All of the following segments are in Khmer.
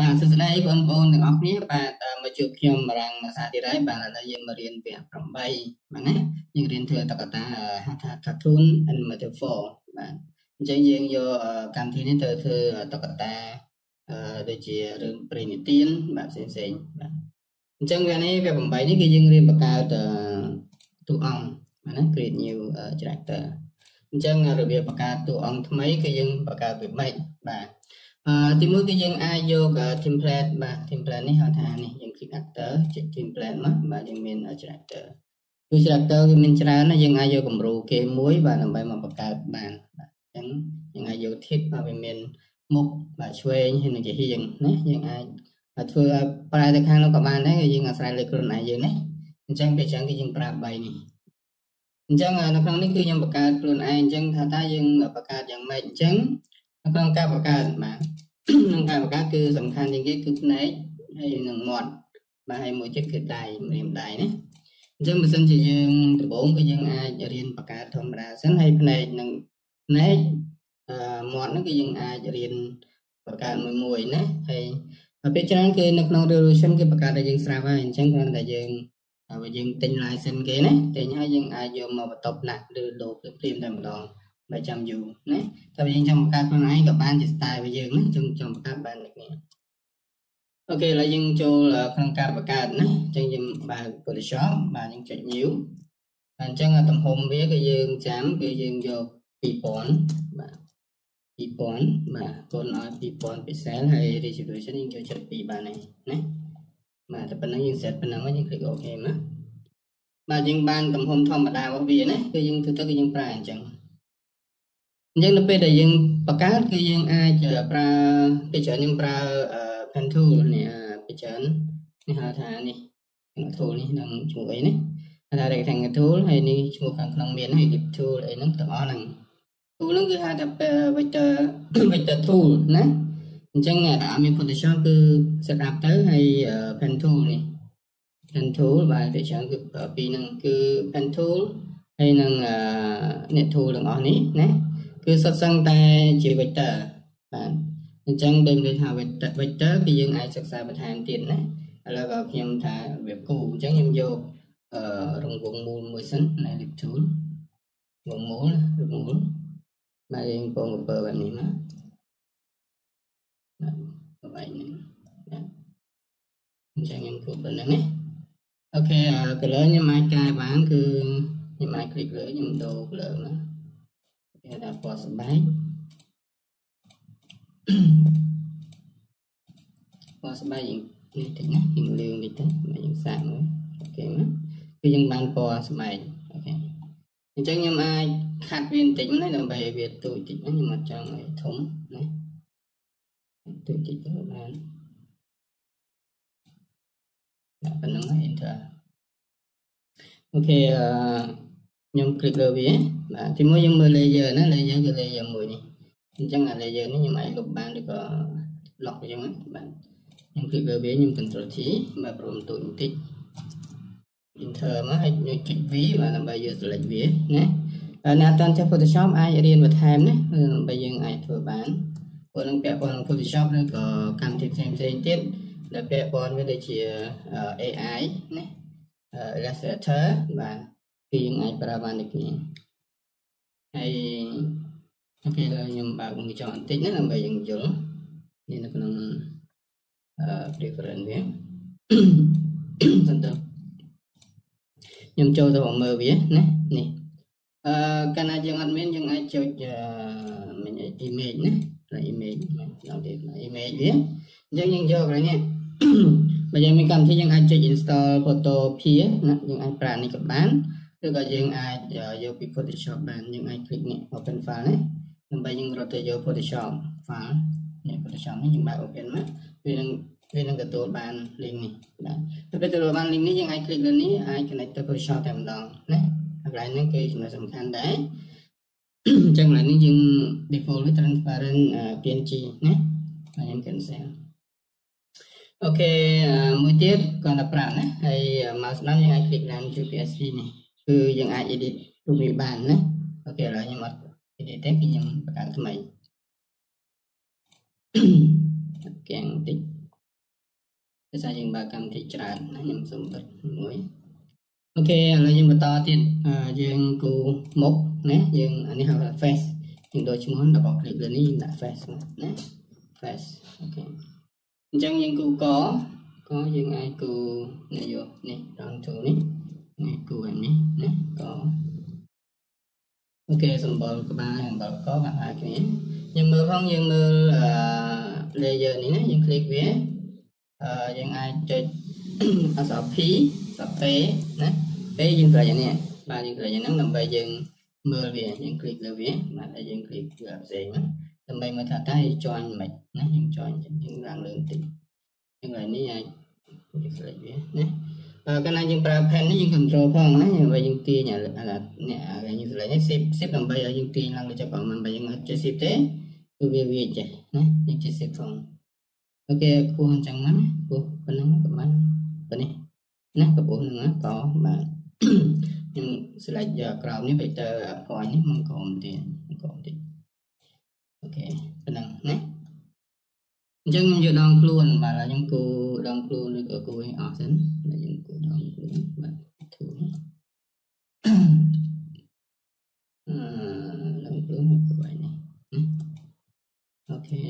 បាទសួស្តីបងប្អូនទាំងអស់គ្នាបាទមកជួបខ្ញុំរាំងភាសាទៀតហើយបាទឥឡូវយើងមករៀនវគ្គ8បាទណាយើងរៀនធ្វើតកតាហៅថា cartoon animator 4បាទអញ្ចឹងយើងយកកម្មវិធីនេះទៅធ្វើតកតាអឺដូចជារឿងព្រេងនិទានបាទផ្សេងផ្សេងបាទអញ្ចឹងវគ្គនេះវគ្គ8នេះគឺយើងរៀនបង្កើតតួអង្គបាទណា create new character អញ្ចឹងរបៀបបង្កើតតួអង្គថ្មីគឺយើងបង្កើតវាម៉េចបាទ អឺទីមួយគឺយើងអាចយក template បាទ template នេះហៅថានេះយើង click actor ចុច template មកបាទយើងមាន character គឺ character វាមានច្រើនណាយើងអាចយកគំរូគេមួយបាទដើម្បីមកបង្កើតបានបាទអញ្ចឹងយើងអាចយក tip បាទវាមានមុខបាទឆ្វេងហើយនឹងជាហៀងណាយើងអាចធ្វើឲ្យប្រែទៅខាងនោះក៏បានដែរគឺយើងអាស្រ័យលើខ្លួនឯងយើងណាអញ្ចឹងពេលចឹងគឺយើងប្រើ3នេះអញ្ចឹងនៅក្នុងនេះគឺខ្ញុំបង្កើតខ្លួនឯងអញ្ចឹងថាតើយើងបង្កើតយ៉ាងម៉េចអញ្ចឹងនៅ ក្នុងការបង្កើតបាទក្នុងការបង្កើតគឺសំខាន់ជាងគេគឺភ្នែកហើយនឹងមាត់បាទហើយមួយទៀតគឺដៃម្រាមដៃណាអញ្ចឹងបើសិនជាយើងដំបូងគឺយើងអាចរៀនបង្កើតធម្មតាសិនហើយភ្នែកនឹងភ្នែកអឺមាត់ហ្នឹងគឺយើងអាចរៀនបង្កើតមួយមួយណាហើយពេលច្រើនគឺនៅក្នុង resolution គឺបង្កើតឲ្យយើងស្រាប់ហើយអញ្ចឹងគ្រាន់តែយើងបើយើងទិញ license គេណាទិញហើយយើងអាចយកមកបន្ទប់ដាក់ឬលោភ្លាមតែម្ដង បើចាំយូរណាតែយើងចង់បង្កើតខ្លួនឯងក៏បានជា style របស់យើងណាចង់ចង់បង្កើតបានដូចនេះអូខេឥឡូវយើងចូលក្នុងការបង្កើតណាអញ្ចឹងយើងបើក Photoshop បាទយើងចុច new ហើយអញ្ចឹងទំហំវាគឺយើងចាំគឺយើងយក2000បាទ2000បាទគុណឲ្យ2000 pixel ហើយ resolution យើងយក72បានហើយណាបាទតែប៉ុណ្្នឹងយើង set ប៉ុណ្្នឹងហើយយើង click OK មកបាទយើងបានទំហំធម្មតារបស់វាណាគឺយើងទូទៅគឺយើងប្រើអញ្ចឹង អញ្ចឹងនៅពេលដែលយើងបង្កើតគឺយើងអាចប្រើពេលច្រើនយើងប្រើ pen tool នេះពេលច្រើននេះហៅថានេះ tool នេះនឹងឈ្មោះអីនេះហៅថា rectangle tool ហើយនេះឈ្មោះខាងក្នុងមានហើយ ellipse tool អីហ្នឹងទាំងអស់ហ្នឹង tool ហ្នឹងគឺហៅថា vector vector tool ណាអញ្ចឹងអ្នកដែលមាន Photoshop គឺ set up ទៅហើយ pen tool នេះ pen tool បាទពេលច្រើនគឺពីរហ្នឹងគឺ pen tool ហើយនឹងអ្នក tool ទាំងអស់នេះណា គឺសុទ្ធសឹងតែជា vector បាទអញ្ចឹងដូចនិយាយថា vector vector គឺយើងអាចសិក្សាបន្ថែមទៀតណាឥឡូវក៏ខ្ញុំថាវាគូអញ្ចឹងខ្ញុំយកអឺរង្វង់មូលមួយសិននៃ lip tool រង្វង់មូលរង្វង់មូលបាទយើងពងកពើបែបនេះណាបាទបែបនេះបាទអញ្ចឹងខ្ញុំគូប៉ុណ្ណឹងណា OK color ខ្ញុំអាចកែបានគឺខ្ញុំអាច click លើខ្ញុំដូរ color ណា គេថាពណ៌ស្បែកពណ៌ស្បែកយើងនេះតិចណាយើងលឿងតិចទៅយើងសាកមើល OK ណាគឺយើងបានពណ៌ស្បែក OK អញ្ចឹងខ្ញុំអាចកាត់វាបន្តិចណាដើម្បីឲ្យវាទូចតិចណាខ្ញុំអត់ចង់ឲ្យធំណាទូចតិចទៅបានដាក់ប៉ុណ្្នឹងហើយ enter អូខេអឺ ខ្ញុំ click លើវាបាទទីមួយយើងមើល layer ណា layer គឺ layer មួយនេះអញ្ចឹងអា layer នេះខ្ញុំអាចលុបបានឬក៏ lock អញ្ចឹងបាទខ្ញុំ click លើវាខ្ញុំ control T បាទព្រមទូចបន្តិច enter មកហើយខ្ញុំចុច V បាទដើម្បីយក select វាណាអ្នកអត់ចេះ Photoshop អាចរៀនបន្ថែមណាដើម្បីយើងអាចធ្វើបានព្រោះនឹងពាក់ព័ន្ធនឹង Photoshop ឬក៏កម្មវិធីផ្សេងផ្សេងទៀតដែលពាក់ព័ន្ធវាដូចជា AI ណា Illustrator បាទ គឺយើងអាចប្រើបានដូចគ្នាហើយអូខេឡើយខ្ញុំបើកមុខចោលបន្តិចណាដើម្បីយើងយល់នេះនៅក្នុងអឺ preference វាសិនទៅខ្ញុំចូលទៅមើលវាណានេះអឺកាលណាយើងអត់មានយើងអាចចុចមិញ image ណា image ដល់ទៀត image វាអញ្ចឹងយើងយកកន្លែងនេះបើយើងមានកម្មវិធីយើងអាចចុច install Photopea ណាយើងអាចប្រើនេះក៏បាន ឬក៏យើងអាចយកពី Photoshop បានយើងអាច click នេះ open file ណាដើម្បីយើងរត់ទៅយក Photoshop file នេះ Photoshop នេះយើងបើក open មកវានឹងវានឹងទទួលបាន link នេះបាទទៅពេលទទួលបាន link នេះយើងអាច click លើនេះអាច connect ទៅ Photoshop តែម្ដងណាកន្លែងហ្នឹងគឺចំណុចសំខាន់ដែរអញ្ចឹងកន្លែងនេះយើង default វា transparent PNG ណាហើយខ្ញុំ cancel អូខេមួយទៀតគាត់តែប្រាប់ណាហើយ mouse ស្ដាំយើងអាច click ឡើងជួយ PSV នេះ គឺយើងអាច edit រូបនេះបានណាអូខេឥឡូវខ្ញុំអត់ edit ទេគឺខ្ញុំបង្កើតថ្មីកៀងតិចដោយសារយើងបើកកម្មវិធីច្រើនណាខ្ញុំសូមបិទមួយអូខេឥឡូវយើងបន្តទៀតយើងគូមុខណាយើងអានេះហៅថា face យើងដូរឈ្មោះរបស់ clip លើនេះយើងដាក់ face ណា face អូខេអញ្ចឹងយើងគូកក៏យើងអាចគូនេះយកនេះត្រង់ចូលនេះ នេះគូអានេះណាកអូខេសម្បល់ក្បាលសម្បល់កបាក់ហើយគ្នាយើងមើលផងយើងមើលអឺ layer នេះណាយើង click វាអឺយើងអាចចុចអក្សរ P សរ P ណា P យើងត្រូវយ៉ាងនេះបាទយើងត្រូវយ៉ាងហ្នឹងដើម្បីយើងមើលវាយើង click លើវាបាទហើយយើង click លើផ្សេងណាដើម្បីមើលថាតើ join មិនណាយើង join យើងឡើងលើបន្តិចយើងឲ្យនេះអាចយើង select វាណា កាលណាយើងប្រើ pen នេះយើង control ផងណាដើម្បីយើងទាញអានេះយើង select នេះ shift shift ដើម្បីឲ្យយើងទាញឡើងទៅចាប់មិនបើយើងអត់ចេះ shift ទេគឺវាវាចេះណាយើងចេះ shift ផងអូខេគោះអញ្ចឹងណាគោះប៉ុណ្ណឹងប្រហែលប៉ុណ្នេះណាកពស់ហ្នឹងក៏បាទខ្ញុំ select យកក្រោមនេះ vector point នេះមកក្រោមទៀតក្រោមទៀតអូខេប៉ុណ្ណឹងណាអញ្ចឹងខ្ញុំយកដងខ្លួនបាទខ្ញុំគូដងខ្លួនឬក៏គូឲ្យអស់សិនបាទយើងគូដងខ្លួនបាទធូរអឺដងខ្លួនមកបែបនេះអូខេ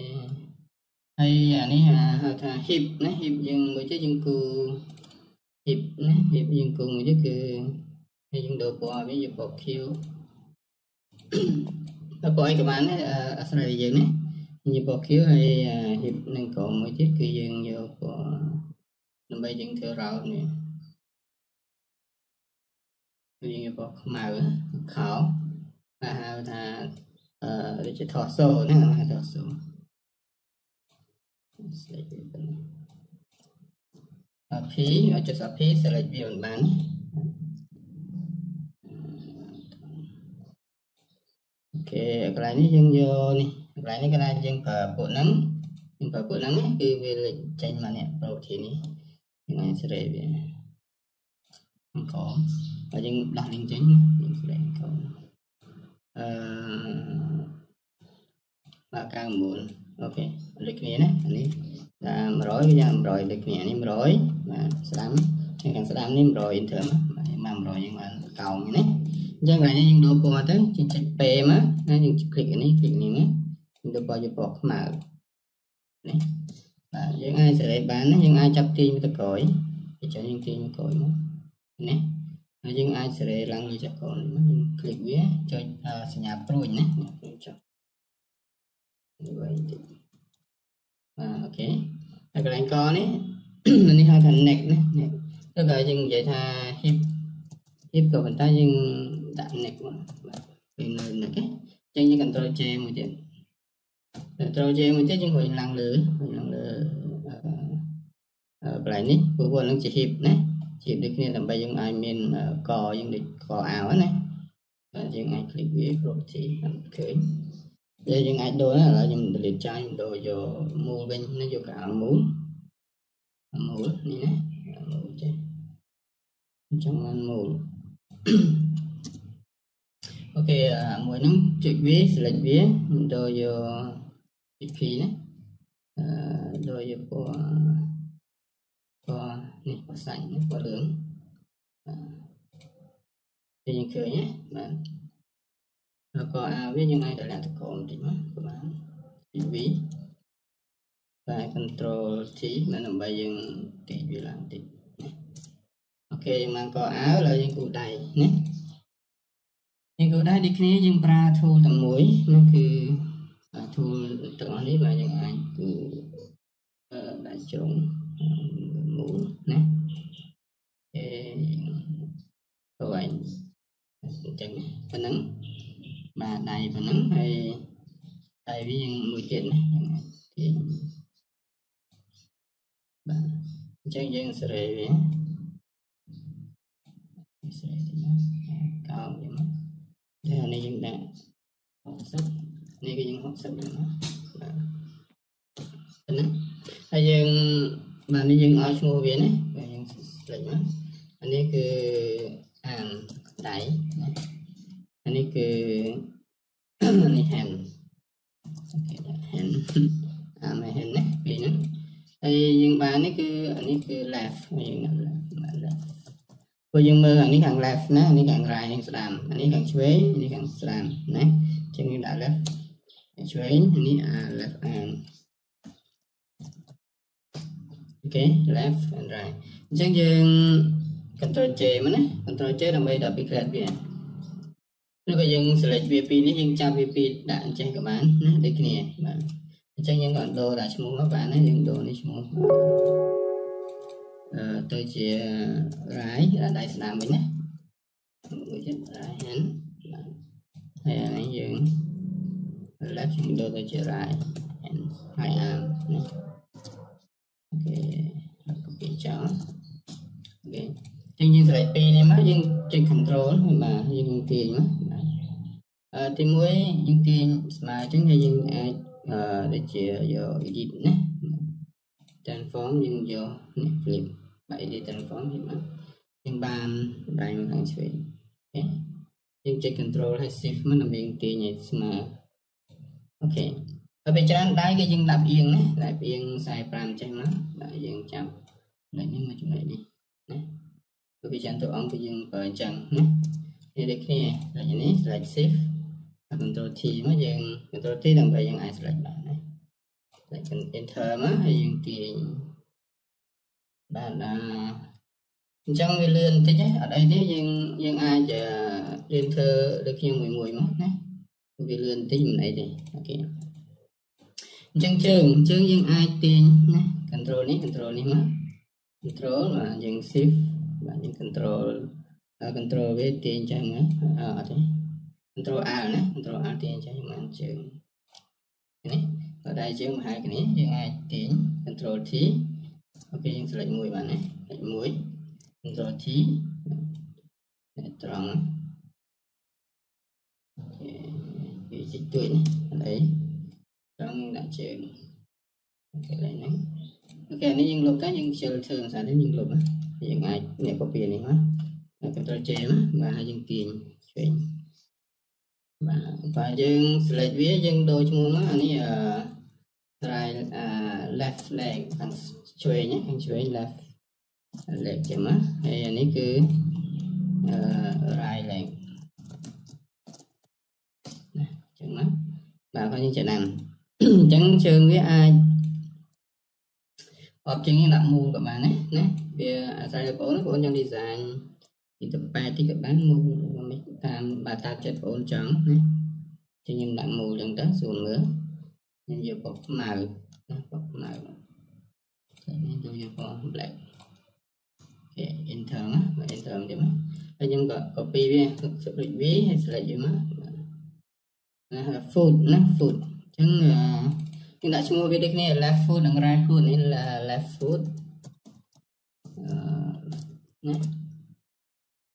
ហើយអានេះហៅថា hip ណា hip យើងមួយទៀតយើងគូ hip ណា hip យើងគូមួយទៀតគឺហើយយើងដូរពណ៌វាយកពណ៌ខៀវតែពណ៌អីក៏បានដែរអាស្រ័យយើងណា យកពណ៌ខៀវហើយហ៊ីបនឹងក្រមួយទៀតគឺយើងយកពណ៌ដើម្បីយើងធ្វើរោតនេះគឺយើងយកពណ៌ខ្មៅខោគេហៅថាអឺដូចជាថសសូហ្នឹងហៅថសសូស្លេចវាប៉ុណ្ណឹងអភីឲ្យចុចអភី select វាមិនបានអូ ខេកន្លែងនេះយើងយកនេះកន្លែងនេះកន្លែងយើងប្រើពួកហ្នឹងយើងប្រើពួកហ្នឹងគឺវាលេចចេញមកនេះ protein នេះយើងអាចសេរីវាអង្គហើយយើងដោះ link ចេញយើងសេរីអង្គអឺបាទ99អូខេដូចគ្នាណានេះតាម100វាយ៉ាង100ដូចគ្នានេះ100បាទស្ដាំខាងស្ដាំនេះ100 enter មក100យើងបានកោងនេះ អញ្ចឹងកន្លែងនេះយើងដូរពណ៌ទៅយើងចុច P មកណាយើង click នេះ click នេះណាទៅបើយកពណ៌ខ្មៅនេះបាទយើងអាចសេរីបានណាយើងអាចចាប់ទាញទៅក្រោយគេចង់យើងទាញក្រោយមកនេះហើយយើងអាចសេរីឡើងលើចក្រនេះយើងคลิกវាចុចសញ្ញាព្រួយណាព្រួយចុះនេះវិញតិចបាទអូខេហើយកន្លែងកនេះនេះហៅថា neck ណា neck ទៅដល់យើងនិយាយថា hip ఇప్పుడు దాన్ని దాన్ని này cái, chân như control J một chút control J một chút chân hồi lần lửa hồi lần lửa ờ, ờ, lại này của quân đang chỉ hiệp này chỉ hiệp được nên làm bây giờ ai mình ờ, cò, dân được cò ảo nè. Dân ai click về rồi thì anh khởi giờ dân ai đồ là dân để trai đồ vô mua bên, nó vô cả mũ mũ này nè. Mũ chứ. Trong mũ អញ្ចឹងបានមូលអូខេមួយហ្នឹងចុចវា select វាដូរយក PP ណាអឺដោយយកពណ៌ពណ៌នេះពណ៌សាច់នេះពណ៌លឿងអឺយើងឃើញណាបាទแล้วก็អាវាយើងអាចតម្លាក់តកបន្តិចមកប្រហែល PV តែ control T ដើម្បីយើងទីវាឡើងតិច អូខេយើងមកកអាវហើយយើងគូដៃណាយើងគូដៃដូចគ្នាយើងប្រើ tool តែមួយនោះគឺ tool ទាំងអស់នេះបាទយើងអាចគូដាក់ជ្រុងមូលណាអេទៅវិញអញ្ចឹងប៉ុណ្ណឹងបាទដៃប៉ុណ្ណឹងហើយដៃវាយើងមួយទៀតណាយើងអាចទាញបាទអញ្ចឹងយើងសេរីវា cao vậy mà thế là này chúng ta học sức này cái những học sức vậy mà thế này hay dương mà này dương ở chung viện ấy và dương lệnh mà anh ấy cứ hàn đại. anh ấy cứ anh ấy hàn hàn à mà hàn đấy vậy nữa thì dương bà này cứ anh ấy cứ làm mà dương làm ព្រោះយើងមើលអានេះខាង left ណាអានេះខាង right នេះស្ដាំអានេះខាងឆ្វេងនេះខាងស្ដាំណាចឹងយើងដាក់ left ឆ្វេងនេះអា left arm អូខេ left and right អញ្ចឹងយើង control J មកណា control J ដើម្បីដល់ create វាឬក៏យើង select វាពីរនេះយើងចាប់វាពីរដាក់អញ្ចឹងក៏បានណាដូចគ្នាបាទអញ្ចឹងយើងក៏ដូរដាក់ឈ្មោះមកបានណាយើងដូរនេះឈ្មោះអឺ ទៅជា right ដាក់ដៃស្ដាំវិញណាមួយទៀត right hand បាទហើយអានេះយើង left យើងដូរទៅជា right hand ហើយ arm ណាអូខេហើយ copy ចោលអូខេចឹងយើងស្រេចពីរនេះមកយើងចុច control បាទយើងទាញមកបាទអឺទី1យើងទាញស្មើចឹងហើយយើងអាចអឺដូចជាយក edit ណា transform យើងយកនេះ flip បាទ edit transform នេះមកយើងបានដៃមកខាងឆ្វេង OK យើងចុច control ហើយ shift មកដើម្បីទាញឲ្យស្មើអូខេហើយពេលច្រើនដៃគឺយើងដាក់ផ្អៀងណាដាក់ផ្អៀង45ចេះមកបាទយើងចាប់លេខនេះមកចំណុចនេះណាគឺវាចាំទៅអង្គគឺយើងបើអញ្ចឹងណានេះដូចគ្នាលេខនេះ select shift control T មកយើង control T ដើម្បីយើងអាច select បានណា select enter មកហើយយើងទាញ bạn chẳng người lươn thế chứ ở đây thế nhưng nhưng ai giờ liên thơ được nhiều người ngồi mất đấy vì lươn thế mình này thì ok. Chẳng trường chẳng nhưng ai tiền nè control này control này mà control mà nhưng shift và nhưng control uh, control về tiền cho em ở ờ, ờ, thế. Control A nè control A tiền cho em ăn chừng. Này. Ở đây chừng hai cái này nhưng ai tiền control thì គ្នាយើងអាចទាញ control T អូខេយើង select មួយបានណា select មួយ control T ត្រង់អូខេវាជិះទួយនេះអត់អីត្រង់ដាក់ជើងអូខេឡើយហ្នឹងអូខេនេះយើងលុបទៅយើងខ្ជិលធ្វើភាសានេះយើងលុបយើងអាចអ្នក copy នេះមក Ctrl J មកបាទហើយយើងទាញឆ្វេងបាទបាទយើង select វាយើងដូរឈ្មោះមកអានេះអឺ try uh, left leg thằng chuối nhé thằng chuối left. Leg chấm á hay là à, này cứ uh, right leg chẳng lắm. Và coi như chuyện này chẳng chương với ai. Hoặc chương như là mua các bạn ấy nè bây giờ sai nó bốn bốn trong design. Thì tập bài thì các bạn mua mấy tham bà ta chết bốn trắng nè cho nhưng là mù chẳng đó xuống nữa. អូនចង់ណាចឹងខ្ញុំដាក់មូលចឹងទៅសួរមើលខ្ញុំយកពណ៌ខ្មៅណាពណ៌ខ្មៅខ្ញុំយកយកពណ៌ black អូខេ enter ណា enter ទៀតមកហើយខ្ញុំក៏ copy វា select វាហើយ select វាមកណា food ណា food អញ្ចឹងខ្ញុំដាក់ឈ្មោះវាដូចគ្នា left foot និង right foot នេះ left foot អឺណា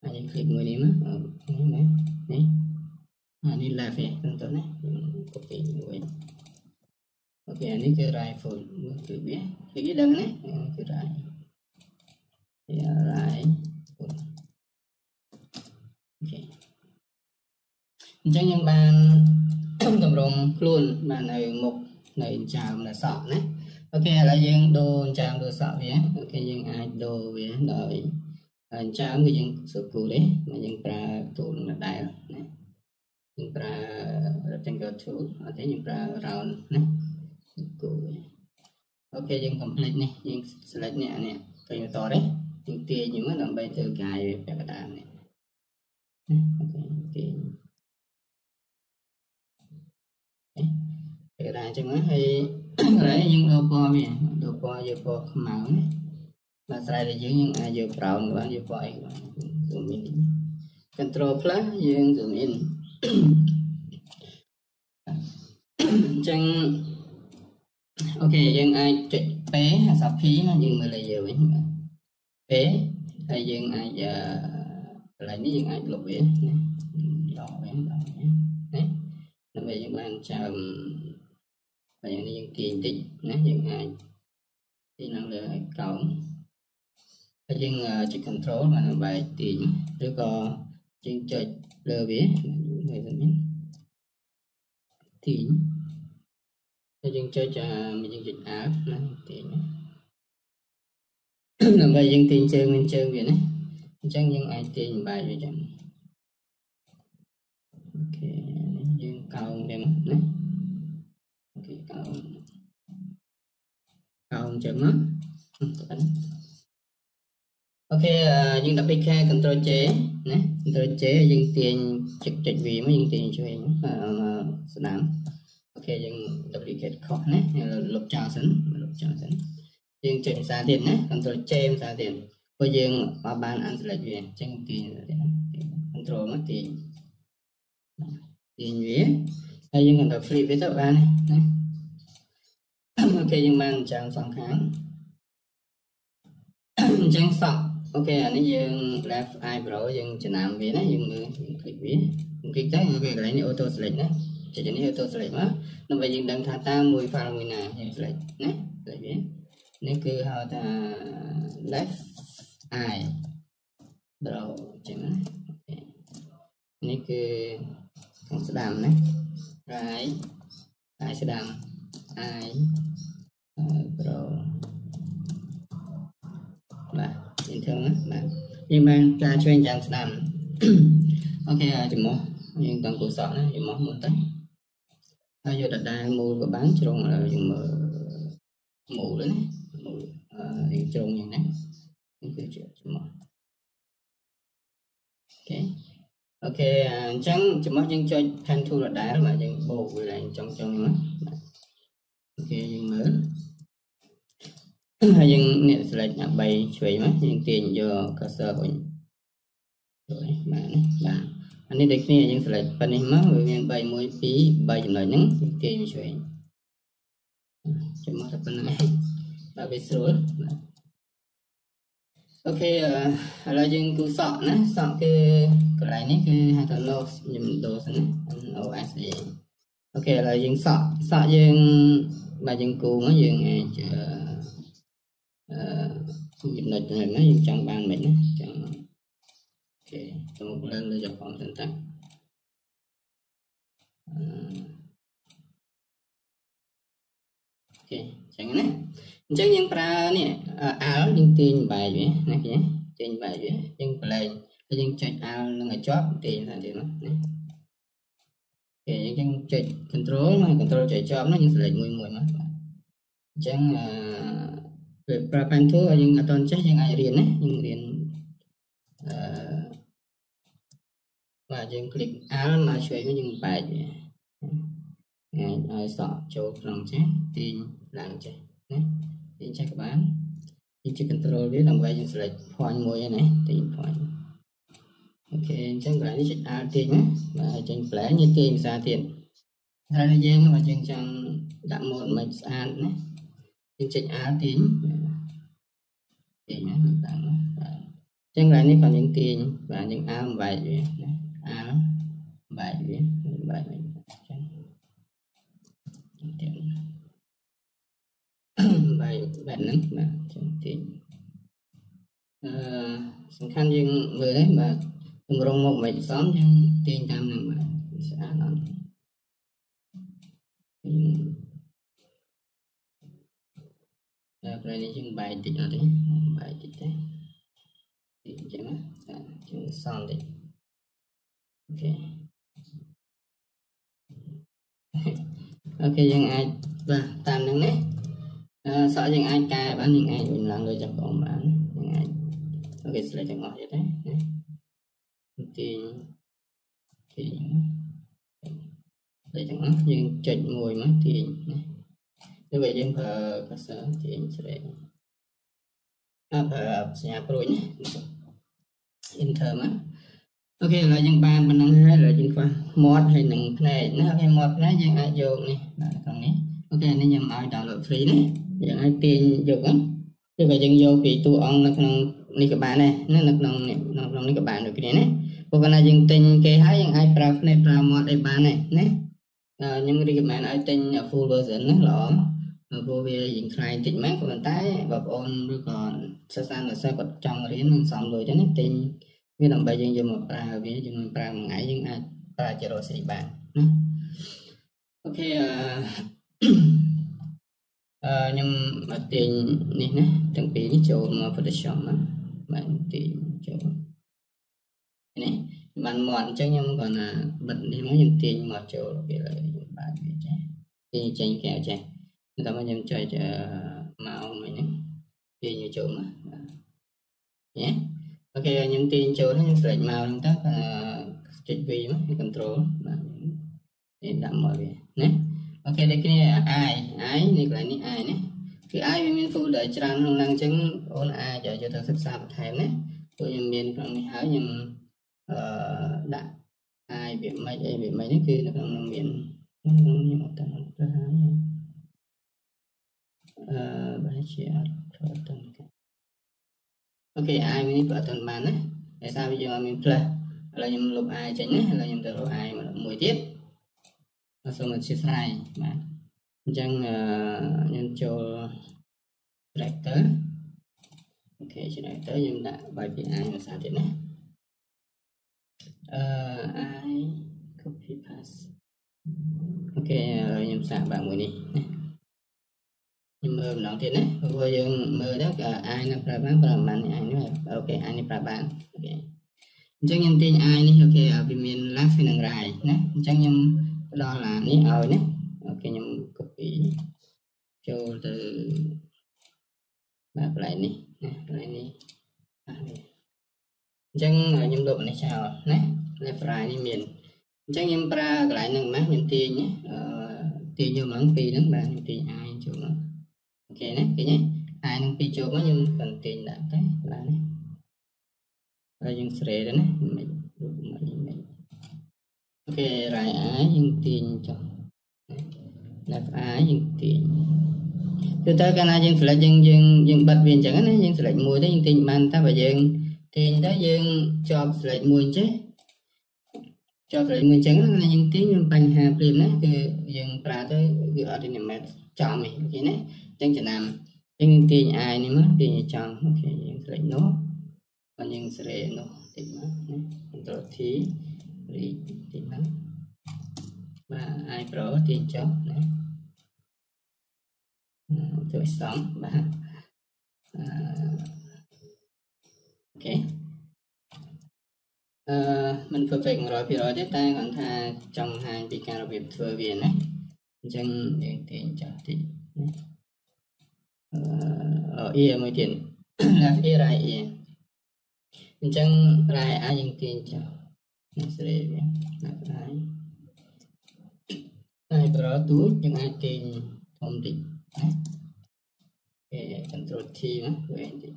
ហើយយើង click មួយនេះមកនេះណានេះអានេះ left ទេតើតើណាខ្ញុំ copy មួយ OK អានេះគឺ right foot គឺវាគឺគេដឹងណាគឺ right វា right foot អូខេអញ្ចឹងយើងបានតម្រង់ខ្លួនបាននៅមុខនៅចាមនៅសក់ណា OK ឥឡូវយើងដូរចាមដូរសក់វា OK យើងអាចដូរវាដោយចាមគឺយើងសុគូទេមកយើងប្រើ tool ដដែលណាយើងប្រើ rectangle tool អត់ទេយើងប្រើ round ណាសុគូ អូខេយើង complete នេះយើង select នេះអានេះឃើញបន្តទេយើងទាញមកដើម្បីធ្វើកាយពាក់កណ្ដាលនេះអូខេទាញកណ្ដាលអញ្ចឹងហើយកន្លែងយើងដូរពណ៌វាដូរពណ៌យកពណ៌ខ្មៅណាបាទស្រ័យតែយើងយើងអាចយក brown ក៏បានយកពណ៌អីក៏បាន zoom in control plus យើង zoom in អញ្ចឹង អូខេយើងអាចចុចពេអាសា P ណាយើងមើល layer វិញពេហើយយើងអាចកន្លែងនេះយើងអាចលុបវាណាដកវាដកវាណាដើម្បីយើងបានចាំហើយនេះយើងទាញតិចណាយើងអាចទាញឡើងលើឲ្យកោងហើយយើងចុច control បានបែកទាញឬក៏យើងចុចលើវាមើលទៅនេះទាញហើ យយើងចុចយើងចុច alt ណាទាញ ដើម្បីយើងទាញជើងមានជើងវាណាអញ្ចឹងយើងអាចទាញបាយវាចឹងអូខេនេះយើងកោងវាមកណាអូខេកោងកោងចឹងណាអូខេយើងដាក់ PK control J ណា control J យើងទាញចុចចុចវាមកយើងទាញជួយស្ដាំអូ គេយើង duplicate cost ណាលុបចោលសិនលុបចោលសិនយើងចេញភាសាទៀតណា control J ភាសាទៀតព្រោះយើងបើបាន unselect វាអញ្ចឹងទាញទៀត control មកទាញទាញវាហើយយើងគាត់ទៅ flip វាទៅបានណា OK យើងបានចាំសងខាងអញ្ចឹងសក់ OK អានេះយើង left eyebrow យើងចំណាំវាណាយើងមើលយើង click វា click ទៅ OK កន្លែងនេះ auto select ណា ចុចនេះ auto select មកដើម្បីយើងដឹងថាតើមួយ file មួយណាយើង select ណា select វានេះគឺហៅថា left eye brow ចឹងណាអូខេនេះគឺខាងស្ដាំណា right eye ស្ដាំ eye brow បាទយើងធ្វើណាបាទយើងបានការឆ្វេងយ៉ាងស្ដាំOK ច្រមុះយើងតង់គូសក់ណាច្រមុះមុនទៅ ហើយយកដដែលមូលក៏បានជ្រុងយើងមើលមូលណាមូលយើងជ្រុងយ៉ាងណានេះគឺជាចំោះអូខេអូខេអញ្ចឹងចំោះយើងចុច pen tool ដដែលបាទយើងបូកវាឡើងចុងចុងហ្នឹងអូខេយើងមើលហើយយើងអ្នក select 3ឆ្វេងមកយើងទាញយក cursor វិញចូលបាទនេះបាទ អានេះដូចគ្នាយើង select ប៉ុណ្នេះមកវាមាន3 1 2 3ចំណុចហ្នឹងយើងទាញមកឆ្វេងចាំមកតែប៉ុណ្្នឹងឯងបាទវាស្រួលបាទអូខេឥឡូវយើងគូសក់ណាសក់គឺកន្លែងនេះគឺហៅថា nose ខ្ញុំដូរសិនណា N O S E អូខេឥឡូវយើងសក់សក់យើងបាទយើងគូមកយើងអាចអឺចំណុចហ្នឹងណាយើងចង់បានមិនណាចង់ ok, chúng ta lên vào phòng tương tác oke jangan nih jangan yang pra nih al yang tin baju ya nih ya tin baju ya yang play. Yang cek al nggak job tin nanti nó nih oke yang chơi control mà control chơi job nó những select mùi mùi mà. Chẳng về pra pan thu yang aton chơi những ai riêng nih những riêng và dừng click áo mà chuyện với dừng bài ngày ở sọ chỗ lòng chế tin lặng chế nhé tin chắc các bạn tin chỉ control với làm vậy dừng select point môi này tin point ok chân gọi đi check out tiền nhé. Và chẳng lẽ như tiền ra tiền. Ra là dân và chân chân đặt một mình xa nhé. Tin check out tiền. Tiền nhé chẳng lẽ này còn những tiền và những áo vậy nhé នស្អាតណាយើងចុច alt ទាញទាញណាតាមបាទអញ្ចឹងឡើយនេះគាត់យើងទាញបាទយើងអាមបែកវាណាអាមបែកវាបែកវិញអញ្ចឹងទៀតបែកបែបហ្នឹងបាទអញ្ចឹងទាញអឺសំខាន់យើងមើលទេបាទទម្រង់មុខមិនសមយើងទាញតាមហ្នឹងបាទស្អាតអត់តែប្រហែលនេះយើងបែកតិចអត់ទេបែកតិចទេតិចអញ្ចឹងណាយើងសំតិច អូខេអូខេយើងអាចបាទតាមនឹងនេះអឺសក់យើងអាចកែបានយើងអាចវិញឡើងលើចាប់កងបានយើងអាចអូខេ select ទាំងអស់ទៀតណាទាញទាញតែទាំងអស់យើងចុចមួយមកទាញណាឬបើយើងប្រើ cursor ទាញស្រេកអើប្រើសញ្ញាព្រួយណា enter មក OK ឥឡូវយើងបានប៉ុណ្ណឹងហើយឥឡូវយើងខ្វះមាត់ហើយនឹងភ្នែកណា OK មាត់ភ្នែកយើងអាចយកនេះបាទក្នុងនេះ OK នេះខ្ញុំឲ្យ download free ណាយើងអាចទាញយកហ្នឹងឬក៏យើងយកពីតួអង្គនៅក្នុងនេះក៏បានដែរណានៅក្នុងនេះក្នុងនេះក៏បានដូចគ្នាណាព្រោះកាលណាយើងទិញគេហើយយើងអាចប្រើភ្នែកប្រើមាត់អីបានដែរណាខ្ញុំ recommend ឲ្យទិញ full version ណាល្អព្រោះវាយើងខ្លាំងតិចមែនប៉ុន្តែបងប្អូនឬក៏សិស្សានុសិស្សគាត់ចង់រៀននឹងសំលុយទៅណាទិញ វាដើម្បីយើងយកមកប្រើវាយើងមិនប្រើមួយថ្ងៃយើងអាចប្រើជារកស៊ីបានណាអូខេអឺ អឺខ្ញុំមកទាញនេះណាទាំងពីរនេះចូលមក Photoshop ណាបាទទាញចូលនេះបានមាត់អញ្ចឹងខ្ញុំគាត់ណាបិទនេះមកខ្ញុំទាញមកចូលវាលើខ្ញុំបាទវាចាទាញចេញកែវចាតែមកខ្ញុំចុចមកមិញនេះទាញចូលមកញ៉េ អូខេខ្ញុំទាញចូលហើយខ្ញុំស្រេចមកហ្នឹងទៅចុច V មក control បាទនេះដាក់មកវាណាអូខេដូចគ្នា i i នេះកន្លែងនេះ i ណាគឺ i វាមាន folder ច្រើនក្នុងហ្នឹងអញ្ចឹងអូនអាចយកទៅសិក្សាបន្ថែមណាព្រោះខ្ញុំមានក្នុងនេះហើយខ្ញុំអឺដាក់ i វាមិនអីវាមិននេះគឺនៅក្នុងនឹងមានខ្ញុំអត់តាមទៅហើយអឺបើជាអត់ធ្វើទៅ អូខេ i នេះបើអត់ទាន់បានណាដោយសារវាយើងអត់មាន plus ឥឡូវខ្ញុំលុប i ចេញណាឥឡូវខ្ញុំទៅរក i មួយទៀតសូមអធិស្ឋានបាទអញ្ចឹងខ្ញុំចូល character OK character ខ្ញុំដាក់បាយពី i ភាសាទៀតណាអឺ eye copy paste OK ខ្ញុំសាកបាក់មួយនេះណា ខ្ញុំមើលម្ដងទៀតណាព្រោះយើងមើលទៅក៏ i នៅប្រើបានប្រើបាន i នេះអូខេ i នេះប្រើបានអូខេអញ្ចឹងខ្ញុំទាញ i នេះអូខេវាមាន last និង right ណាអញ្ចឹងខ្ញុំផ្ដល់អានេះឲ្យណា OK ខ្ញុំ copy ចូលទៅបាទកន្លែងនេះណាកន្លែងនេះអញ្ចឹងខ្ញុំលុបអានេះចោលណា left right នេះមានអញ្ចឹងខ្ញុំប្រើកន្លែងហ្នឹងមកខ្ញុំទាញណាអឺទាញយកមកពីរហ្នឹងបាទខ្ញុំទាញ i ចូលមក អូខេណាឃើញទេ i ហ្នឹងពីរចូលមកខ្ញុំកាន់ទាញដាក់ទៅបាទណាហើយយើងស្រេទៅណាមិនរូបមិនអូខេ right i យើងទាញចុះ left i យើងទាញគឺតើកាលណាយើង select យើងយើងយើងបិទវាអញ្ចឹងណាយើង select មួយទៅយើងទាញបានតែបើយើងទាញទៅយើងជាប់ select មួយចេះជាប់ select មួយអញ្ចឹងណាយើងទាញមានបញ្ហាព្រាមណាគឺយើងប្រើទៅគឺអត់ animate ចំទេអូខេណាអញ្ចឹងចំណាំអញ្ចឹងទាញ i នេះមកទាញឲ្យចំអូខេយើង select នោះហើយយើង select នោះតិចមកណា control T រីទីហ្នឹងបាទ i pro ទាញចុះណាជួយសំបាទអូខេអឺមិន perfect 100%ទេតែគាត់ថាចង់ហាញពីការរបៀបធ្វើវាណាអញ្ចឹងយើងទាញចុះតិចណា អឺអ៊ីមួយទៀត left ear right ear អញ្ចឹង right eye យើងទាញចុះស្រីវាណាស់ហើយហើយប្រទូចយើងអាចទាញធំតិចណាគេ control T ណាវែងតិច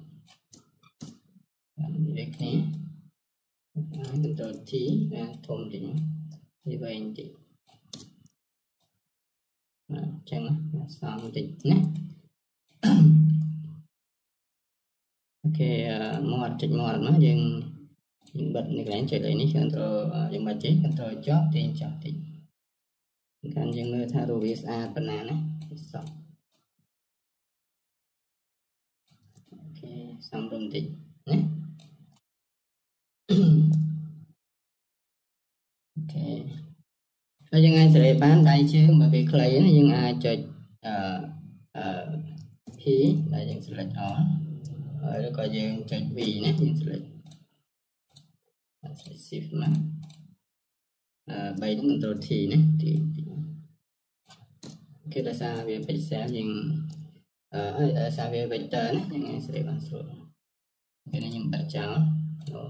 បាននេះគ្នា control T ណាធំតិចនេះវែងតិចអញ្ចឹងសំតិចណា អូខេមាត់ចុចមាត់មកយើងយើងបិទនេះកន្លែងចុចលេខនេះ control យើងបាច់ចេះ control ចប់ទាញចប់តិចកាន់យើងមើលថារូបវាស្អាតប៉ុណ្ណាណាសក់អូខេសំរុំតិចណាអូខេហើយយើងអាចសេរីបានដៃជើងបើវាខ្លីណាយើងអាចចុចអឺអឺ P ដែលយើង select all ហើយឬក៏យើងចុច V ណាយើង select shift មកអឺ3ហ្នឹង control T ណា T គឺដោយសារវា pixel យើងអឺដោយសារវា vector ណាយើងអាចស្រីបានស្រួលពេលនេះខ្ញុំបិទចោល no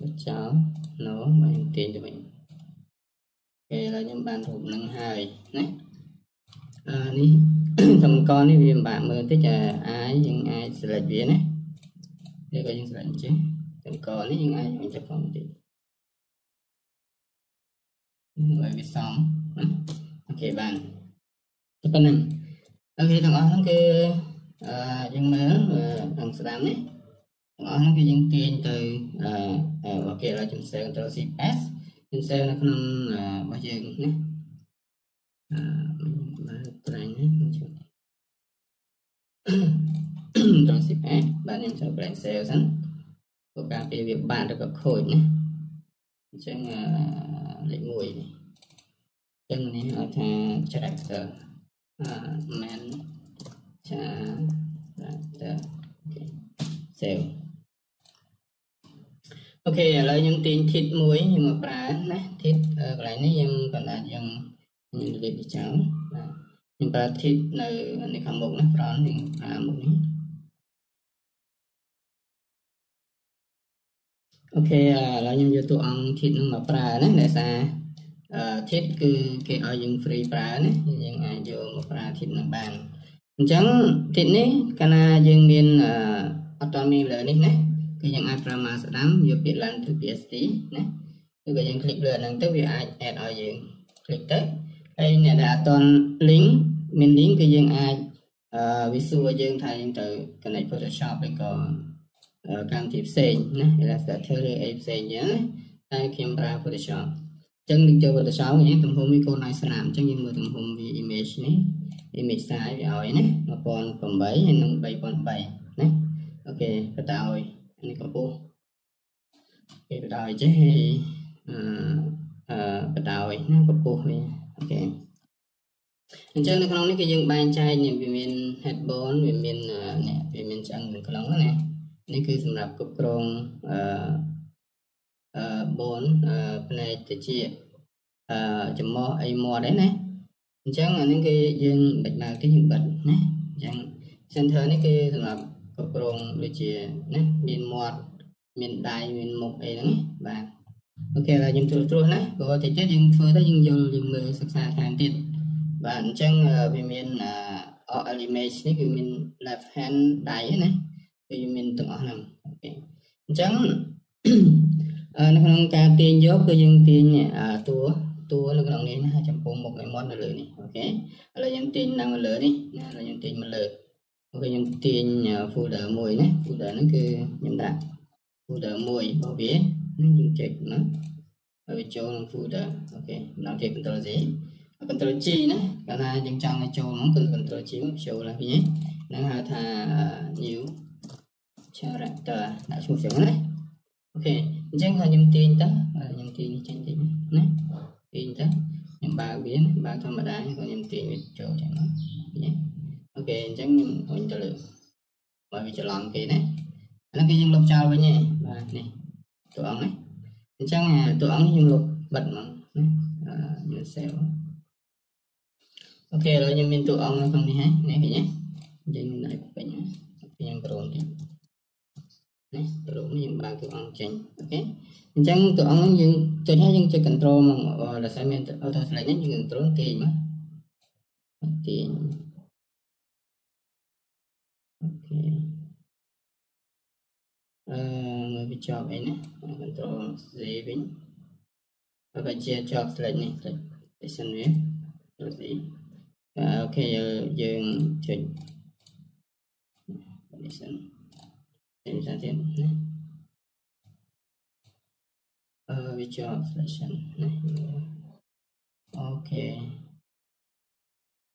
បិទចោល no មកខ្ញុំទាញទៅវិញគេឥឡូវខ្ញុំបានរូបនឹងហើយណាអឺនេះ សម្កនេះវាពិបាកមើលតិចអាចយើងអាច select វាណាវាក៏យើង select ចេះទាំងកនេះយើងអាចបញ្ចុះផងបន្តិចឲ្យវាសមណាអូខេបានតែប៉ុណ្្នឹងអូខេទាំងអស់ហ្នឹងគឺអឺយើងមើលខាងស្ដាំនេះទាំងអស់ហ្នឹងគឺយើងទាញទៅអឺអូខេឥឡូវខ្ញុំសេវ Ctrl C S ខ្ញុំសេវនៅក្នុងរបស់យើងណាអឺ 65បាទខ្ញុំចូល blank cell សិនព្រោះការពីវាបាត់ឬក៏ខូចណាអញ្ចឹងលេខ1នេះអញ្ចឹងនេះហៅថា character អឺ man character cell អូខេឥឡូវខ្ញុំទាញ thit មួយខ្ញុំមកប្រើណា thit កន្លែងនេះខ្ញុំកណ្ដាលយើងខ្ញុំនិយាយពីចោលបាទខ្ញុំប្រើ thit នៅនេះខាងមុខណា front នេះខាងមុខនេះ អូខេឥឡូវខ្ញុំយកតួអង្គ Git នឹងមកប្រើណាដោយសារ Git គឺគេឲ្យយើង free ប្រើណាយើងអាចយកមកប្រើ Git នឹងបានអញ្ចឹង Git នេះកាលណាយើងមានអត់តមានលើនេះណាគឺយើងអាចប្រើមកស្ដាំយកពាក្យ LAN to PST ណាគឺក៏យើង click លើហ្នឹងទៅវាអាច add ឲ្យយើង click ទៅហើយអ្នកដែលអត់ត link មាន link គឺយើងអាចវាសួរយើងថាយើងទៅ connect Photoshop ឬក៏ កម្មវិធីផ្សេងណា Illustrator ឬអីផ្សេងអញ្ចឹងណាតែខ្ញុំប្រើ Photoshop អញ្ចឹងនឹងចូល Photoshop វិញទំហំវាកូនឲ្យស្នាមអញ្ចឹងយើងមើលទំហំវា image នេះ image size វាឲ្យណា1008ហើយនឹង3003ណាអូខេបតឲ្យនេះកម្ពស់គេបដោយចេះអឺអឺបដោយណាកម្ពស់វាអូខេអញ្ចឹងនៅក្នុងនេះគឺយើងបែងចែកនេះវាមាន headbone វាមាននេះវាមានឆ្អឹងខាងក្នុងណា នេះគឺសម្រាប់គ្រប់គ្រងអឺអឺ bone ផ្នែកតិចអឺចំមោះអីមាត់ đấy ណាអញ្ចឹងអានេះគឺយើងបិទមកគេយើងបិទណាអញ្ចឹង center នេះគឺសម្រាប់គ្រប់គ្រងដូចជាណាមានមាត់មានដៃមានមុខអីហ្នឹងបាទអូខេហើយយើងត្រួសត្រាសណាព្រោះតិចទៀតយើងធ្វើទៅយើងយល់យើងមើលសិក្សាថែមទៀតបាទអញ្ចឹងវាមាន all image នេះគឺមាន left hand ដៃណា គឺមានទាំងអស់ហ្នឹងអូខេអញ្ចឹងនៅក្នុងការទាញយកគឺយើងទាញតួតួនៅក្នុងនេះណាចំពោះមុខឲ្យមាត់នៅលើនេះអូខេឥឡូវយើងទាញឡើងមកលើនេះណាឥឡូវយើងទាញមកលើអូខេខ្ញុំទាញ folder មួយណា folder ហ្នឹងគឺខ្ញុំដាក់ folder មួយរបស់វាយើងចុចណាហើយវាចូលក្នុង folder អូខេដល់គេ control Z control G ណាកាលណាយើងចង់ឲ្យចូលហ្នឹងគឺ control G មកចូលឡើងវិញហ្នឹងហៅថា new character đã xuống xuống này ok chẳng hạn nhầm tin ta ờ, nhầm tin chẳng tin này. Tin ta nhầm ba biến ba thông mà đá còn nhầm tin với chỗ chẳng nó. Nhé ok chẳng nhầm ổn cho lượng. Bởi vì cho lòng cái này là cái dương lục trao với nhé. Và này tụi ông này. Chẳng là tụi ông dương lục bật mà. Này à, dương ok rồi nhưng mình tụi ông không đi hết này nhé. Dân này cũng vậy, cũng bệnh yang beruntung ញឯងបាទនេះតួអង្គណាអញ្ចឹងតួអង្គនេះខ្ញុំលុបបិទហ្មងណាយើង save អូខេឥឡូវខ្ញុំមានតួអង្គនៅក្នុងនេះហើយនេះឃើញទេយើងដៃពេញខ្ញុំប្រូននេះនេះប្រូនយើងបើកតួអង្គចេញអូខេអញ្ចឹងតួអង្គយើងចុចហើយយើងចុច control មកដល់តែមាន auto select នេះយើង control ទាញមកទាញអូខេអឺមើលវាជាប់អីណា control Z វិញហើយបើជាជាប់ select នេះ select position វា control Z អូខេយើងចុច position Перезарядим. Uh, video selection. Ok.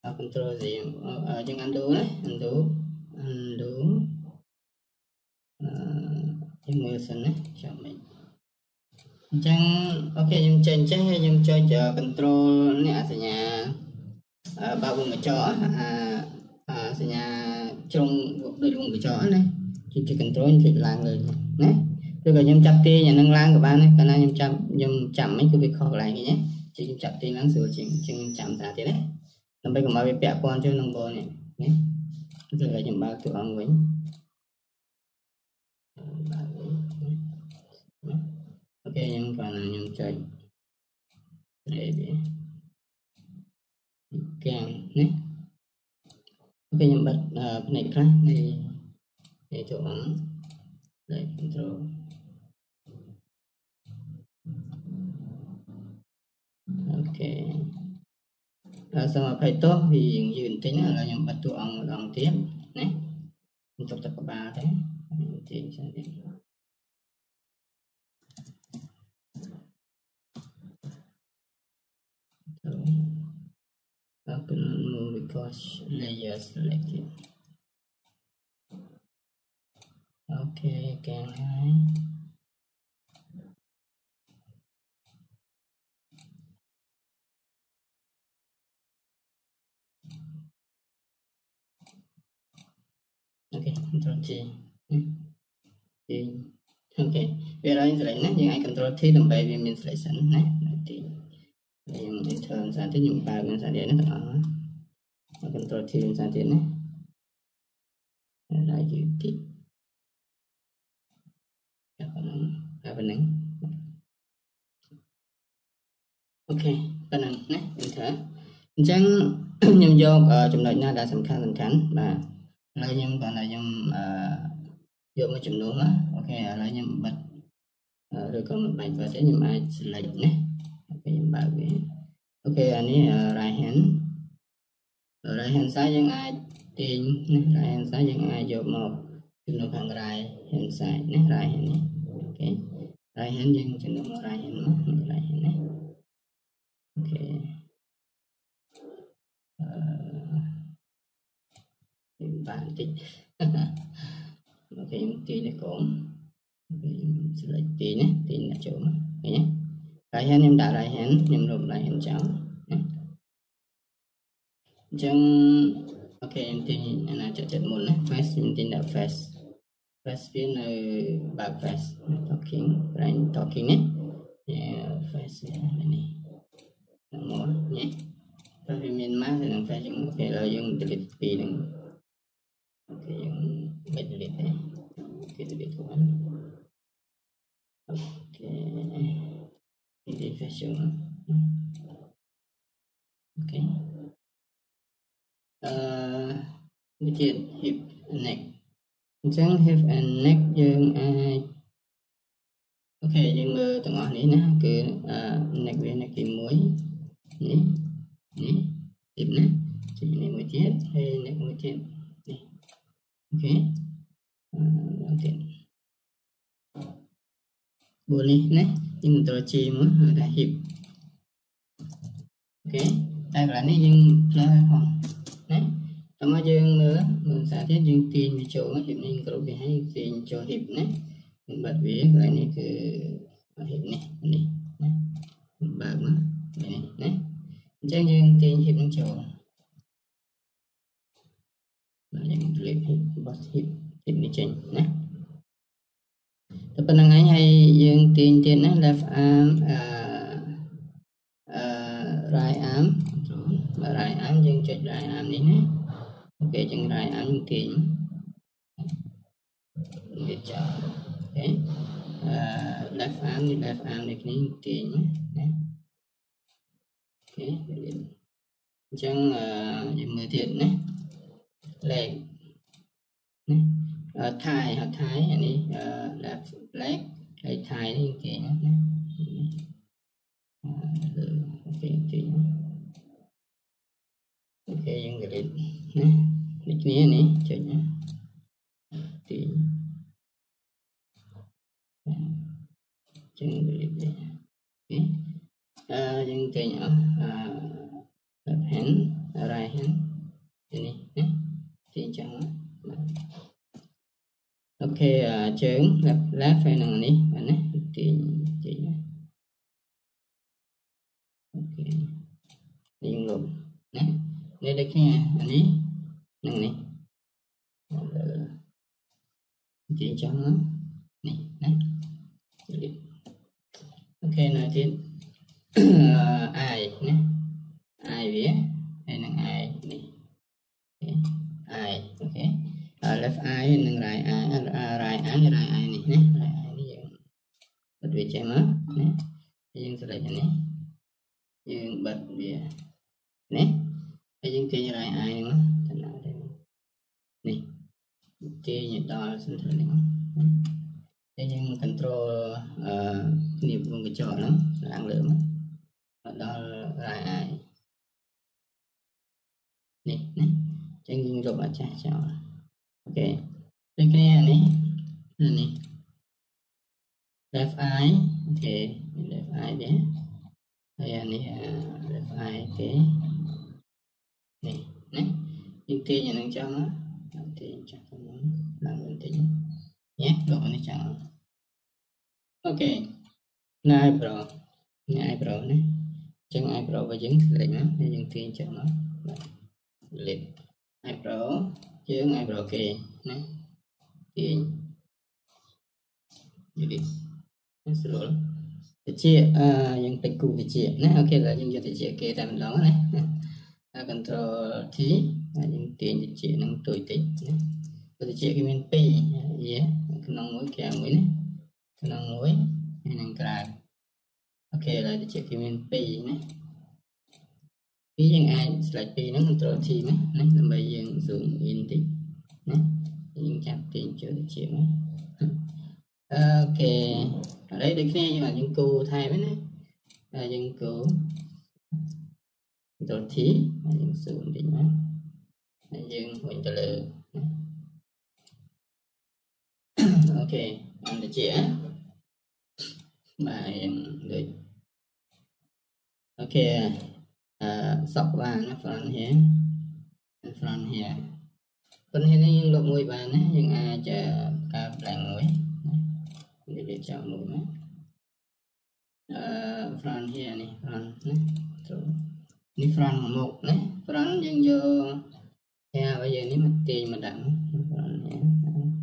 Uh, control gì? Ở uh, uh, undo đấy. Undo. Undo. mưa immersion đấy. Cho mình. Chẳng. Ok. Nhưng chân chắc hay nhưng cho chờ control này ở sân nhà. Ờ, uh, bao gồm cái chỗ. À, à, nhà trong đội luôn cái chỗ này. ញ្ញាបើវងកញ្ចក់អាអាសញ្ញាជ្រុងដូចវងកញ្ចក់ណាជិះ control ចុចឡើងលើណាឬក៏ខ្ញុំចាប់ទាញអានឹងឡើងក៏បានដែរកាលណាខ្ញុំចាប់ខ្ញុំចាំមិនគឺវាខុសកន្លែងនេះណាជិះខ្ញុំចាប់ទាញឡើងស្រួលជាងជាងចាំតាទៀតណាដើម្បីកុំឲ្យវាពាក់ព័ន្ធជាមួយនឹងបននេះណាគឺខ្ញុំបើកទូអង្គវិញអូខេខ្ញុំគាត់ខ្ញុំចុចនេះវាកាំងនេះអូខេខ្ញុំបិទផ្នែកខ្លះនៃ để chọn lại control. Ok. Rồi sama phải tốt vì những dừng tính là những bắt tụ ông đồng tiếp. Nè. Ta tập ba thế. Thì sẽ đi. Open move because layer selected. Okay càng hai control T ទាញអូខេវាឡើង select ណាយើងអាច control T ដើម្បីវាមាន selection ណាទាញខ្ញុំ enter សារទៀតខ្ញុំបើកសារទៀតណាទាំងអស់ control T សារទៀតណាហើយយឺត ប៉ុណ្ណឹងអូខេប៉ុណ្ណឹងណា enter អញ្ចឹងខ្ញុំយកចំណុចណាដែលសំខាន់សំខាន់បាទឥឡូវខ្ញុំគាត់ថាខ្ញុំអឺយកមួយចំនួនណាអូខេឥឡូវខ្ញុំបិទឬក៏មិនបាច់បិទទេខ្ញុំអាច select ណាអូខេខ្ញុំបើកវាអូខេអានេះ right hand right hand side យើងអាចទាញណា right hand side យើងអាចយកមកជំនួសខាង right hand side ណា right hand នេះអូខេ రాయండి కింద రాయను రాయను okay em bán tích nó thấy em tí này có em sẽ lấy tí nhé, tí là chỗ mà. Nhé. Lại hẹn em đã lại hẹn em rụp lại hẹn cháu chẳng ok, em tí là chỗ chất một này first em tin là face ទេ right hand ខ្ញុំដាក់ right hand ខ្ញុំលុប right hand ចោលណាអញ្ចឹងអូខេខ្ញុំទាញអាណាចិត្តចិត្តមុនណា face ខ្ញុំទាញដាក់ face face វានៅបើក face talking brain talking នេះ face នេះហ្នឹងមកនេះ face វាមានម៉ាស់ទៅនឹង face យើងអូខេឥឡូវយើង delete ពីរហ្នឹងអូខេយើងមិន delete ទេអូខេ delete ខ្លួនអូខេ delete face យើងអូខេអឺនេះទៀត hip neck អញ្ ចឹង hip and neck យើងអាចអូខេយើងមើលទាំងអស់នេះណាគឺ neck វា neck ទី1នេះនេះ hip ណាចេញនេះមួយទៀតហើយ neck មួយទៀតនេះអូខេអឺទៀតបូនេះណាយើង control G មកហើយដាក់ hip អូខេតែកន្លែងនេះយើងផ្លើផងណា តើមកយើងមើលមើលសារទៀតយើងទាញវាចូលមក hip នេះគ្រប់វាហើយទាញចូល hip ណាយើងបាត់វាកន្លែងនេះគឺ hip នេះនេះណាបើកមកនេះណាអញ្ចឹងយើងទាញ hip នឹងចូលបាទយើង delete hip របស់ hip hip នេះចេញណាតែប៉ុណ្្នឹងឯងហើយយើងទាញទៀតណា left arm អឺអឺ right arm right arm យើងចុច right arm នេះណា ok chẳng lại ăn kính để chờ ok uh, left arm thì left arm này kính kính ok chẳng dùng mười thiện này leg này uh, thai hoặc thái anh ấy uh, là leg leg thai này kính này ok kính me ទេនេះណាយើងទាញអានឹងចាំណាទាញចាស់ទៅមុនឡើងបន្តិចញ៉េលុបអានេះចោលអូខេណៃប្រូណៃប្រូណាចឹង eyebrow របស់យើង select ណាយើងទាញចឹងមកបាទ delete eyebrow យើង eyebrow គេណាទាញយល់ទេស្រួល តិចអឺយើងពេចគូតិចណាអូខេឥឡូវយើងយកតិចគេតែម្ដងណា control T យើងទាញតិចនឹងទួយតិចណាព្រោះតិចគេមាន2យេក្នុងមួយក្រៅមួយណាក្នុងមួយហើយនឹងក្រៅអូខេឥឡូវតិចគេមាន2ណាពីយើងអាច select ពីហ្នឹង control T ណាណាដើម្បីយើង zoom in តិចណាយើងចាប់ទាញចូលតិចមក ok. Ở đây được nghe như là những cụ thay với này là những cụ đồ thí là những sự ổn định đó là những huỳnh trở lự. Ok anh đã chỉ bài được. Ok uh, sọc và nó phần here phần here phần here nó những lục mùi bàn á những ai chờ cao bạn ngồi chẳng lúc ờ, này Fran here ni Fran ni rồi ni Fran một ni Fran dân vô yeah, bây giờ nếu mà tiền mà đặng Fran here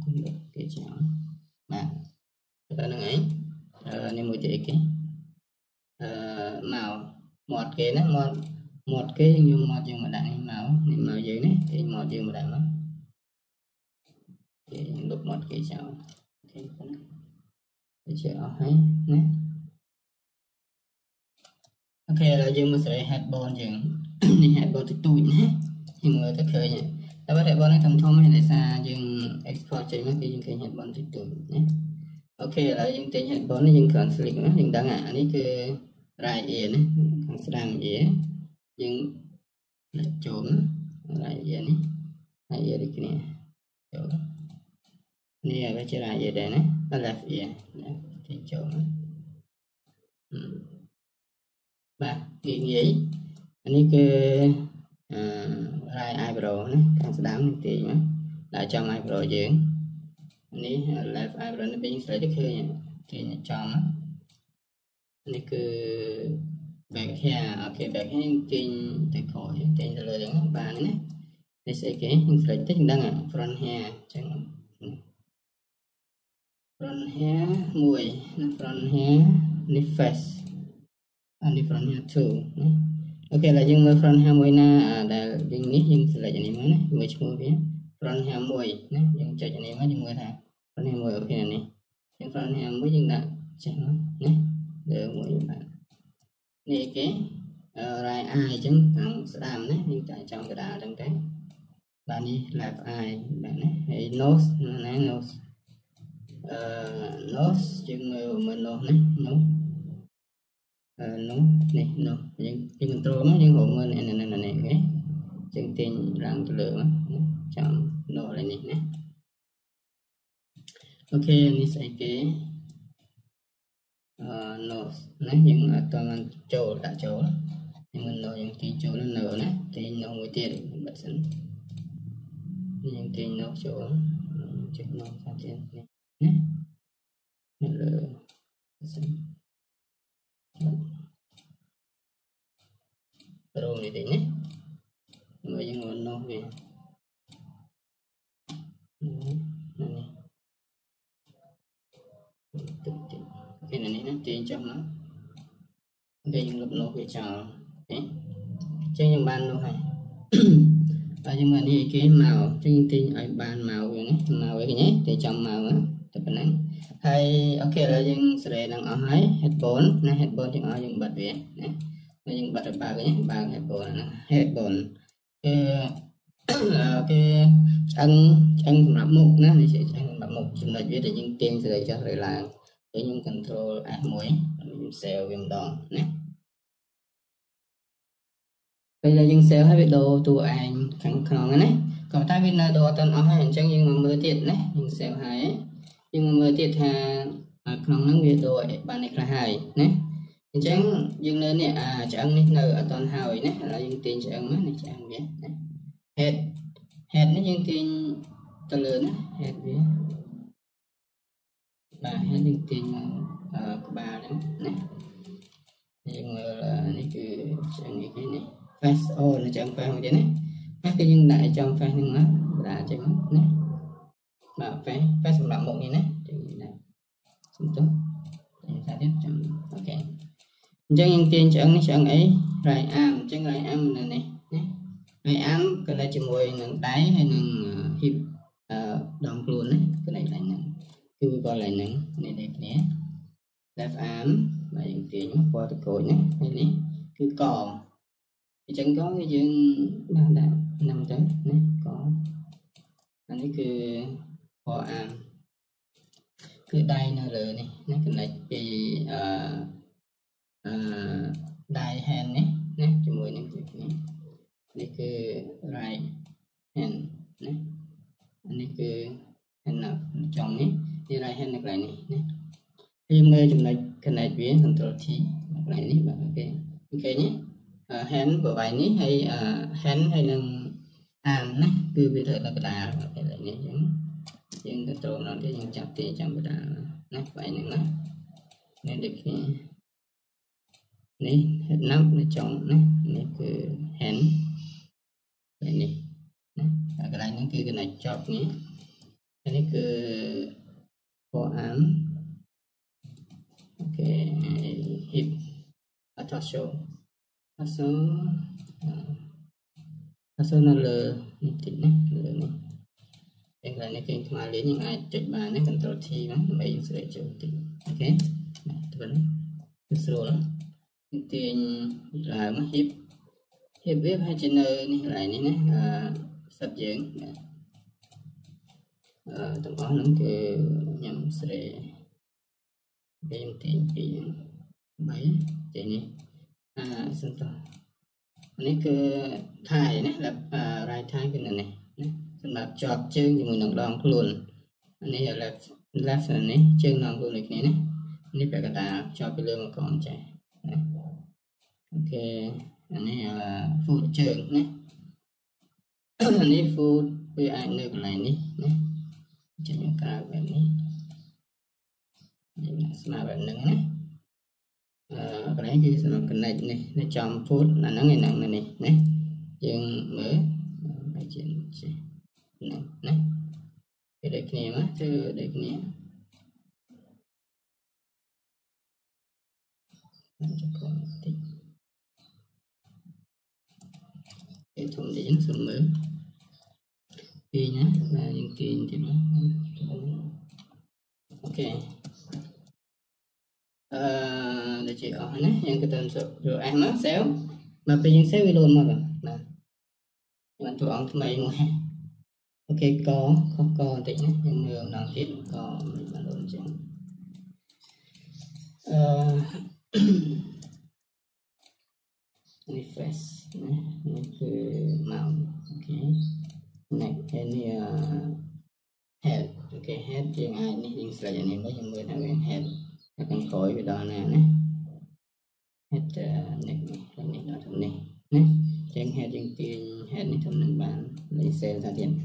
cũng được cái chẳng mà ta đừng ấy. Nên một chế cái màu một cái nó một một cái dân vô một dân mà đặng màu nên màu gì này thì một dân mà đặng đó. Lúc một cái chẳng okay. 이제 어헤 네 ok, là dương mình sẽ hạt bòn dương đi hạt bòn tích tụi nhé. Thì người ta khởi nhé. Ta bắt hạt bòn nó thông thông hay là xa dương export chơi mất cái dương cái hạt bòn tích tụi nhé. Ok, là dương tên hạt bòn nó dương cần xử lý nó dương đang ngã ní cứ rai yên nhé còn sẽ làm gì dương là trốn rai yên nhé rai yên đi kia trốn nè bây giờ rai yên đây nhé ចូល right ear នេះ right ear ដូចគ្នាចូលនេះឲ្យវាជា right ear ដែរណា left ear ណាទិញចូលណាបាទងាយងាយអានេះគឺអឺ right eyebrow ណាខាងស្ដាំនេះទាញមកដាក់ចំ eyebrow យើងនេះ left eyebrow នេះវិញស្រីទៅឃើញទាញចំនេះគឺ back hair អូខេ back hair ទាញទៅក្រោយទាញទៅលើហ្នឹងបានណានេះស្អីគេខ្ញុំស្លេចតិចដឹង front hair អញ្ចឹង front hair មួយណា front hair នេះ face អានេះ front hair 2ណាអូខេឥឡូវយើងមើល front hair មួយណាដែលយើងនេះយើង select អានេះមកណាមើលឈ្មោះវា front hair មួយណាយើងចុចអានេះមកយើងមើលថា front hair មួយអូខេអានេះយើង front hair មួយយើងដាក់ចេះមកណាលើមួយបាទនេះគេ right eye អញ្ចឹងខាងស្ដាំណាយើងចាក់ចំកដាលអញ្ចឹងទៅបាទនេះ left eye បាទណាហើយ nose ណា nose អឺ nose យើងមើលមើល nose ណា nose នោះនេះនោះយើងយើង control មកយើងរកមើលនេះនេះនេះគេយើងទាញឡើងទៅលើមកចាំនោះឡើយនេះណាអូខេនេះស្អីគេអឺនោះណាយើងអត់តចូលដាក់ចូលយើងមិននោះយើងទាញចូលនៅណាទាញនោះមួយទៀតបិទសិនយើងទាញនោះចូលចុចនោះសាទៀតនេះ Ừ. nhé rồi đấy nhé. Mọi người nó về. Ừ, cái này nó tiền trong nó đây lập nó về chờ đấy chơi những ban đâu hay. Và nhưng mà đi cái màu. Trên tin ở ban màu này màu cái nhé. Thì chọn màu á. យើងបាននោះហើយបាទយើងមកនេះគេមកចេញទាញឲ្យបានមកវាណាមកវាឃើញទេទាញចំមកតែប៉ុណ្ណឹងហើយអូខេឥឡូវយើងសេរីនឹងអស់ហើយ headphone ណា headphone យើងឲ្យយើងបិទវាណាយើងបិទឲ្យបើកវិញបើក headphone ហ្នឹង headphone គឺគឺឆ្អឹងឆ្អឹងសម្រាប់មុខណានេះជាឆ្អឹងសម្រាប់មុខចំណុចវាដែលយើងទាញសេរីចុះឬឡើងគឺខ្ញុំ control F1 ខ្ញុំ save វាម្ដងណាពេលដែលយើង save ហើយវាដូរតួឯងខាងក្នុងណាក៏តែវានៅដូរអត់ទាន់អស់ហើយអញ្ចឹងយើងមកមើលទៀតណាយើង save ហើយ យើងមើលទៀតថាក្នុងហ្នឹងវាដូរបាននេះខ្លះហើយណាអញ្ចឹងយើងនៅនេះអាឆ្អឹងនេះនៅអត់ទាន់ហើយណាឥឡូវយើងទាញឆ្អឹងមកនេះឆ្អឹងវាណា head head នេះយើងទាញទៅលើណា head វាបាទ head យើងទាញមកក្បាលហ្នឹងណាយើងមើលនេះគឺឆ្អឹងនេះគេនេះ face អូនៅឆ្អឹង face មួយទៀតណា face គឺយើងដាក់ចំ face ហ្នឹងមកដាក់ចេញមកណា បាទ face face សម្រាប់មុខនេះណាចឹងណា vé vé sầm lặng một như này chẳng như này xong tốt để giải thích chẳng ok. Chẳng nhân tiền chẳng chẳng ấy rồi am chẳng rồi am này này rồi am cái này chỉ mùi, nâng đáy hay nâng ờ, hiệp ờ, đòn luôn đấy cái này là nâng. Cứ gọi lại nâng. Này đẹp nhé left arm nhân tiền nó qua từ cổ nhé. Hay này cứ còn. Thì chẳng có cái dương ba đạn năm tới nè có. Anh ấy cứ ងបានដាក់ហ្នឹងទៅណាកអានេះគឺពណ៌អាមគឺដៃនៅលើនេះណាចំណុចពីអឺអឺដៃ hand នេះណាជាមួយនឹងនេះនេះគឺ right hand ណាអានេះគឺ hand នៅចំនេះនេះ right hand នៅកន្លែងនេះណាហើយមើលចំណុច connect វា control T នៅកន្លែងនេះបាទអូខេអូខេនេះ hand ប្រវែងនេះហើយ hand ហើយនឹង arm ណាគឺវាត្រូវដល់កណ្ដាលប្រភេទនេះអញ្ចឹង យើងទៅចូលដល់ទៀតយើងចាប់ទីចាំកណ្ដាលណាប្រវែងហ្នឹងណានេះដូចគ្នានេះ head knob នៅចុងណានេះគឺ hand ហើយនេះណាកន្លែងហ្នឹងគឺកន្លែងជាប់នេះហើយនេះគឺ forearm អូខេ hip អត់ show អត់ show អត់ show នៅលើនេះតិចណាលើនេះ яг л нэг юм аа линий ажил маань control T маань бай user ажил гэдэг. Окей. Тэгвэл user những tiền là nó hiệp hiệp web hay trên nơi này lại này nè à, sắp diễn à, tổng có những cái nhầm sẽ bên tiền chị mấy chị này à xin tỏ ờ, này cái thay này là à, right thay cái này này ស់ហ្នឹងគឺខ្ញុំស្រីពេលទាញពី3ចេញនេះអាសិនតនេះគឺថៃណារ៉ៃថៃគឺនៅនេះណាសម្រាប់ជាប់ជើងជាមួយនឹងដងខ្លួននេះ left left នេះជើងដងខ្លួនដូចគ្នាណានេះពាក់កណ្ដាលជាប់ពីលើមកកងចេះណាអូខេអានេះ foot ជើងណាអានេះ foot វាអាចនៅកន្លែងនេះណាចេញក្រៅបែបនេះស្មើបែបហ្នឹងណាកន្លែងគឺសម្រាប់ connect នេះនៅចំ foot អាហ្នឹងឯហ្នឹងនេះណាយើងមើលហើយជាចេះហ្នឹង ណាគេដូចគ្នាមកគឺដូចគ្នាចុះកុំតិចគេធំនេះយើងសុំមើលពីណាបាទយើងទាញទៀតមកអូខេអឺដូចជាអស់ណាយើងក៏ទៅយកអេសមកសេវមកពេលយើងសេវវាលូនមកបាទបានទូអង្គថ្មីមួយ ok có không có tĩnh nhưng đường làm tiếp có mình bản đồ chứ refresh này cứ màu ok. Này any uh, head ok head riêng ai này riêng là giờ này mới dùng mười thằng cái head các anh khỏi về đó nè nè head ờ, này này này đó thằng này nè trang head riêng kia head này thằng này cell ra tiền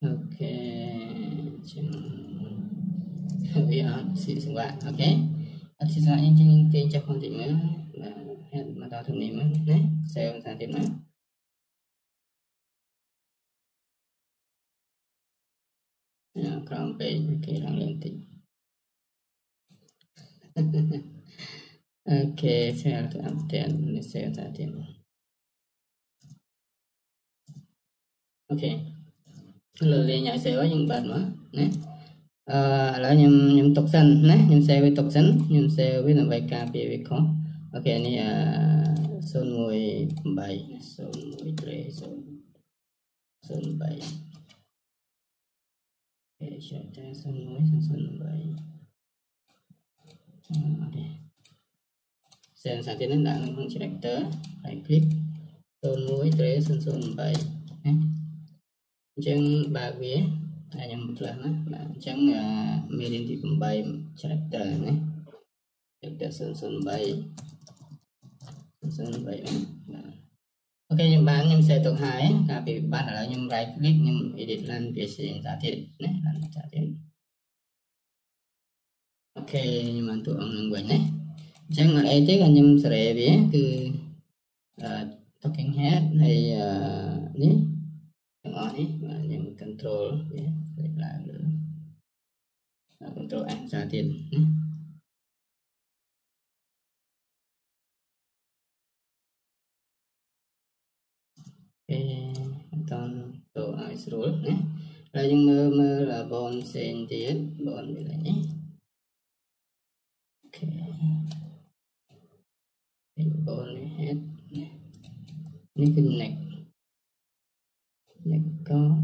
ok chúng we are xin xin bạn ok. Ở thì sao những chương trình cho con tìm nữa là mà đó thường niệm đấy sale ra tiền nữa Nah, kurang baik, okay, orang lentik. Okay, fail to obtain result attain. Okay. Lừa liền nhảy sẽ quá những bật mà. Nè. À, là nhầm nhầm tục sân nè, nhầm xe với tục sân, nhầm xe với là bài ca bia với khó. Ok, này à sơn mười bảy, sơn mười tre, sơn sơn bảy. Okay, chọn trang sơn mười, sơn bảy. Okay. Sen sáng tiến đến đảng hướng selector, phải click, tôn mũi tre sơn sơn bảy. Chẳng bà vía, là nhầm một lần á, chẳng mê đến thì cũng bay character này. character sơn sơn bay, Sơn bay. Ok, nhưng bạn nhưng xe tục hai cả vì bạn đã nhưng right click nhưng edit lên cái gì giả thiết nhé, làm giả thiết. Ok, nhưng mà tụi ông đừng quên nhé chẳng ai chắc anh em sẽ bé cứ ờ, token head hay ní chẳng ai mà anh control nhé, để làm được. Control anh ra tiền, nhé. Toàn đồ ice roll đấy là những mơ mơ là bon sen tiền bon như thế này lấy cái lệch lệch có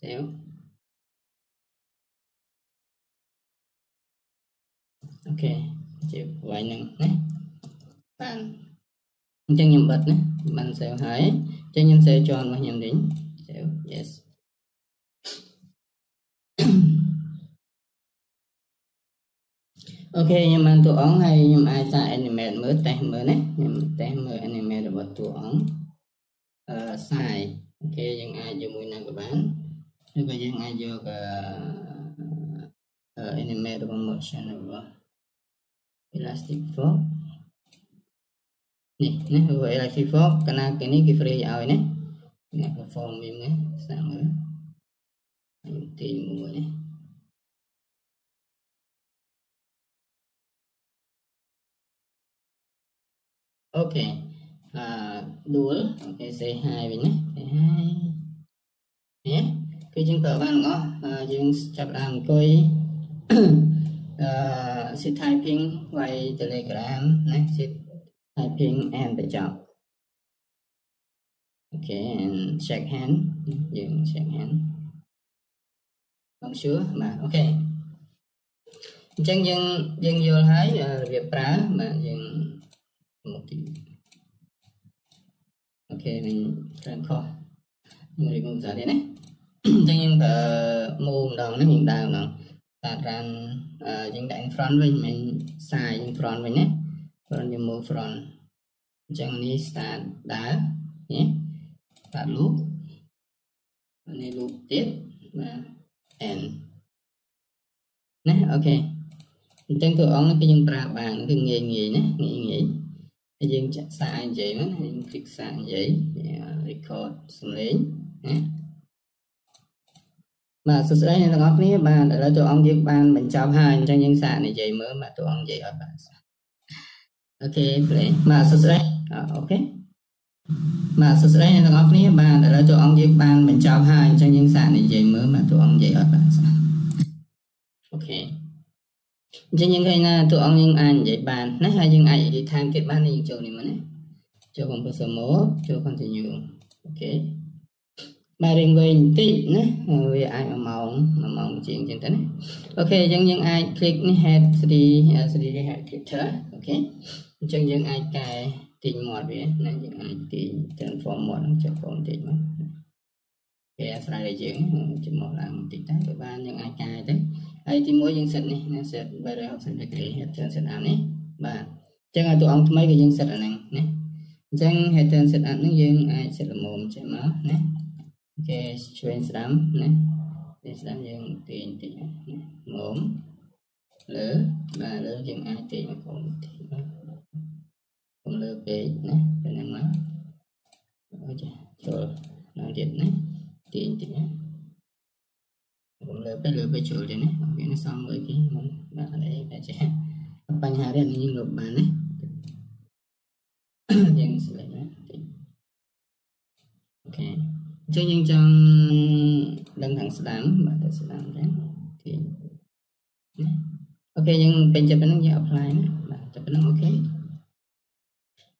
xéo. Ok chịu vài nè nè. Bạn chân nhầm bật này bạn sẽ hãy chân nhầm sẽ tròn và nhầm đến xéo yes. អូខេខ្ញុំបានតួអង្គហើយខ្ញុំអាចសាក animate មើលតេស្តមើលណាខ្ញុំតេស្តមើល animate របស់តួអង្គអឺសាយអូខេយើងអាចយកមួយណាក៏បានឬក៏យើងអាចយកអឺ animate របស់ motion របស់ elastic fork នេះណាវា elastic fork កាលណាគេនេះគេ free ឲ្យណានេះ perform វាមើលស្ដាប់មើលហើយទាញមួយនេះអូខេអឺដួលអូខេ say hi វិញណា say hi នេះគឺយើងប្រើបានទាំងអស់យើងចាប់ដើមអង្គុយអឺ sit typing វាយ Telegram ណា sit typing and បញ្ចប់អូខេ and check hand យើង check hand បងសួរបាទអូខេអញ្ចឹងយើងយើងយល់ហើយរបៀបប្រើបាទយើង មកទីអូខេmình ច្រើនខុសយើងរៀបមកសារនេះណាអញ្ចឹងយើងប្រើមូម្ដងនេះយើងដើរម្ដង start run យើងដាក់ in front វិញមិនសាយ in front វិញណា front យើង move front អញ្ចឹងនេះ start ដើរនេះ start loop នេះ loop ទៀតបាទ end ណាអូខេអញ្ចឹងតួអង្គនេះគឺយើងប្រើបានគឺងាយងាយណាងាយងាយហើ យយើងចាក់សារនិយាយមកយើង click សារនិយាយ record សំឡេងណាបាទសួស្តីអ្នកទាំងអស់គ្នាបាទឥឡូវតួអង្គយើងបានបញ្ចប់ហើយអញ្ចឹងយើងសាកនិយាយមើលបាទតួអង្គនិយាយអត់បាទអូខេ play បាទសួស្តី OK បាទសួស្តីអ្នកទាំងអស់គ្នាបាទឥឡូវតួអង្គយើងបានបញ្ចប់ហើយអញ្ចឹងយើងសាកនិយាយមើលបាទតួអង្គនិយាយអត់បាទ OK អញ្ចឹងយើងឃើញថាតួអង្គយើងអាចនិយាយបានណាហើយយើងអាច edit time ទៀតបានយើងចូលនេះមកណាចូល composer mode ចូល continue OK បាទរៀងវែងបន្តិចណាវាអាច1ម៉ោង1ម៉ោងជាងចឹងទៅណា OK អញ្ចឹងយើងអាច click នេះ head 3 3 head clicker អូខេអញ្ចឹងយើងអាចកែទាញមាត់វាណាយើងអាចទាញ transform មាត់ចុះកូនតិចមកគេអាស្រ័យលើយើងចំមកឡើងបន្តិចតែក៏បានយើងអាចកែទៅ ហើយទីមួយយើង set នេះណា set 360 degree head turn set up នេះបាទអញ្ចឹងឲ្យតួអង្គថ្មីក៏យើង set អាហ្នឹងណាអញ្ចឹង head turn set up ហ្នឹងយើងអាច set ល្មមចេះមកណាគេឆ្វេងស្ដាំណាឆ្វេងស្ដាំយើងទាញតិចណាមុំលើបាទលើយើងអាចទាញមកកុំតិចបាទកុំលើពេកណាទៅហ្នឹងមកអូចាចូលឡើងទៀតណាទាញតិចណាកុំ លើពេកលើពេកចូលទៀតណាវានេះសំមួយគេមុនបាទអីតែចេះបញ្ហានេះយើងលុបបានណាយើង select ណាអូខេអញ្ចឹងយើងចង់ដឹងខាងស្ដាំបាទទៅស្ដាំចឹងទាញអូខេយើងពេញចិត្តប៉ុណ្្នឹងយើង apply ណាបាទចាប់ប៉ុណ្្នឹងអូខេ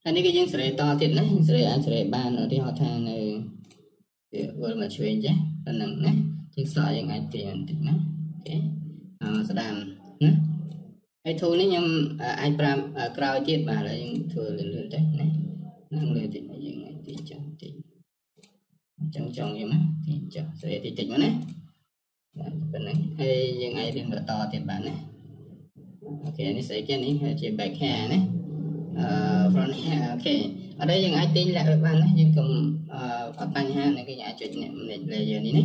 ហើយនេះគឺយើងសេរីតទៀតណាសេរីអាចសេរីបានឧទាហរណ៍ថានៅវាវិលមកឆ្វេងចាប៉ុណ្្នឹងណា ជាងស្អកយើងអាចទាញបន្តិចណាអូខេអឺស្ដាំណាហើយ tool នេះខ្ញុំអាចប្រើក្រោយទៀតបាទហើយយើងធ្វើលឿនៗទៅណានឹងលឿនតិចយើងអាចទាញចឹងតិចចង់ចង់យើងណាទីចុះស្រីតិចតិចមកណាបាទប៉ុណ្ណឹងហើយយើងអាចរៀនបន្តទៀតបានណាអូខេនេះស្អីគេនេះជា back hair ណាអឺ front hair អូខេអត់ទេយើងអាចទាញលាក់បានណាយើងកុំអត់បញ្ហានៅគេអាចចុចនេះ layer នេះណា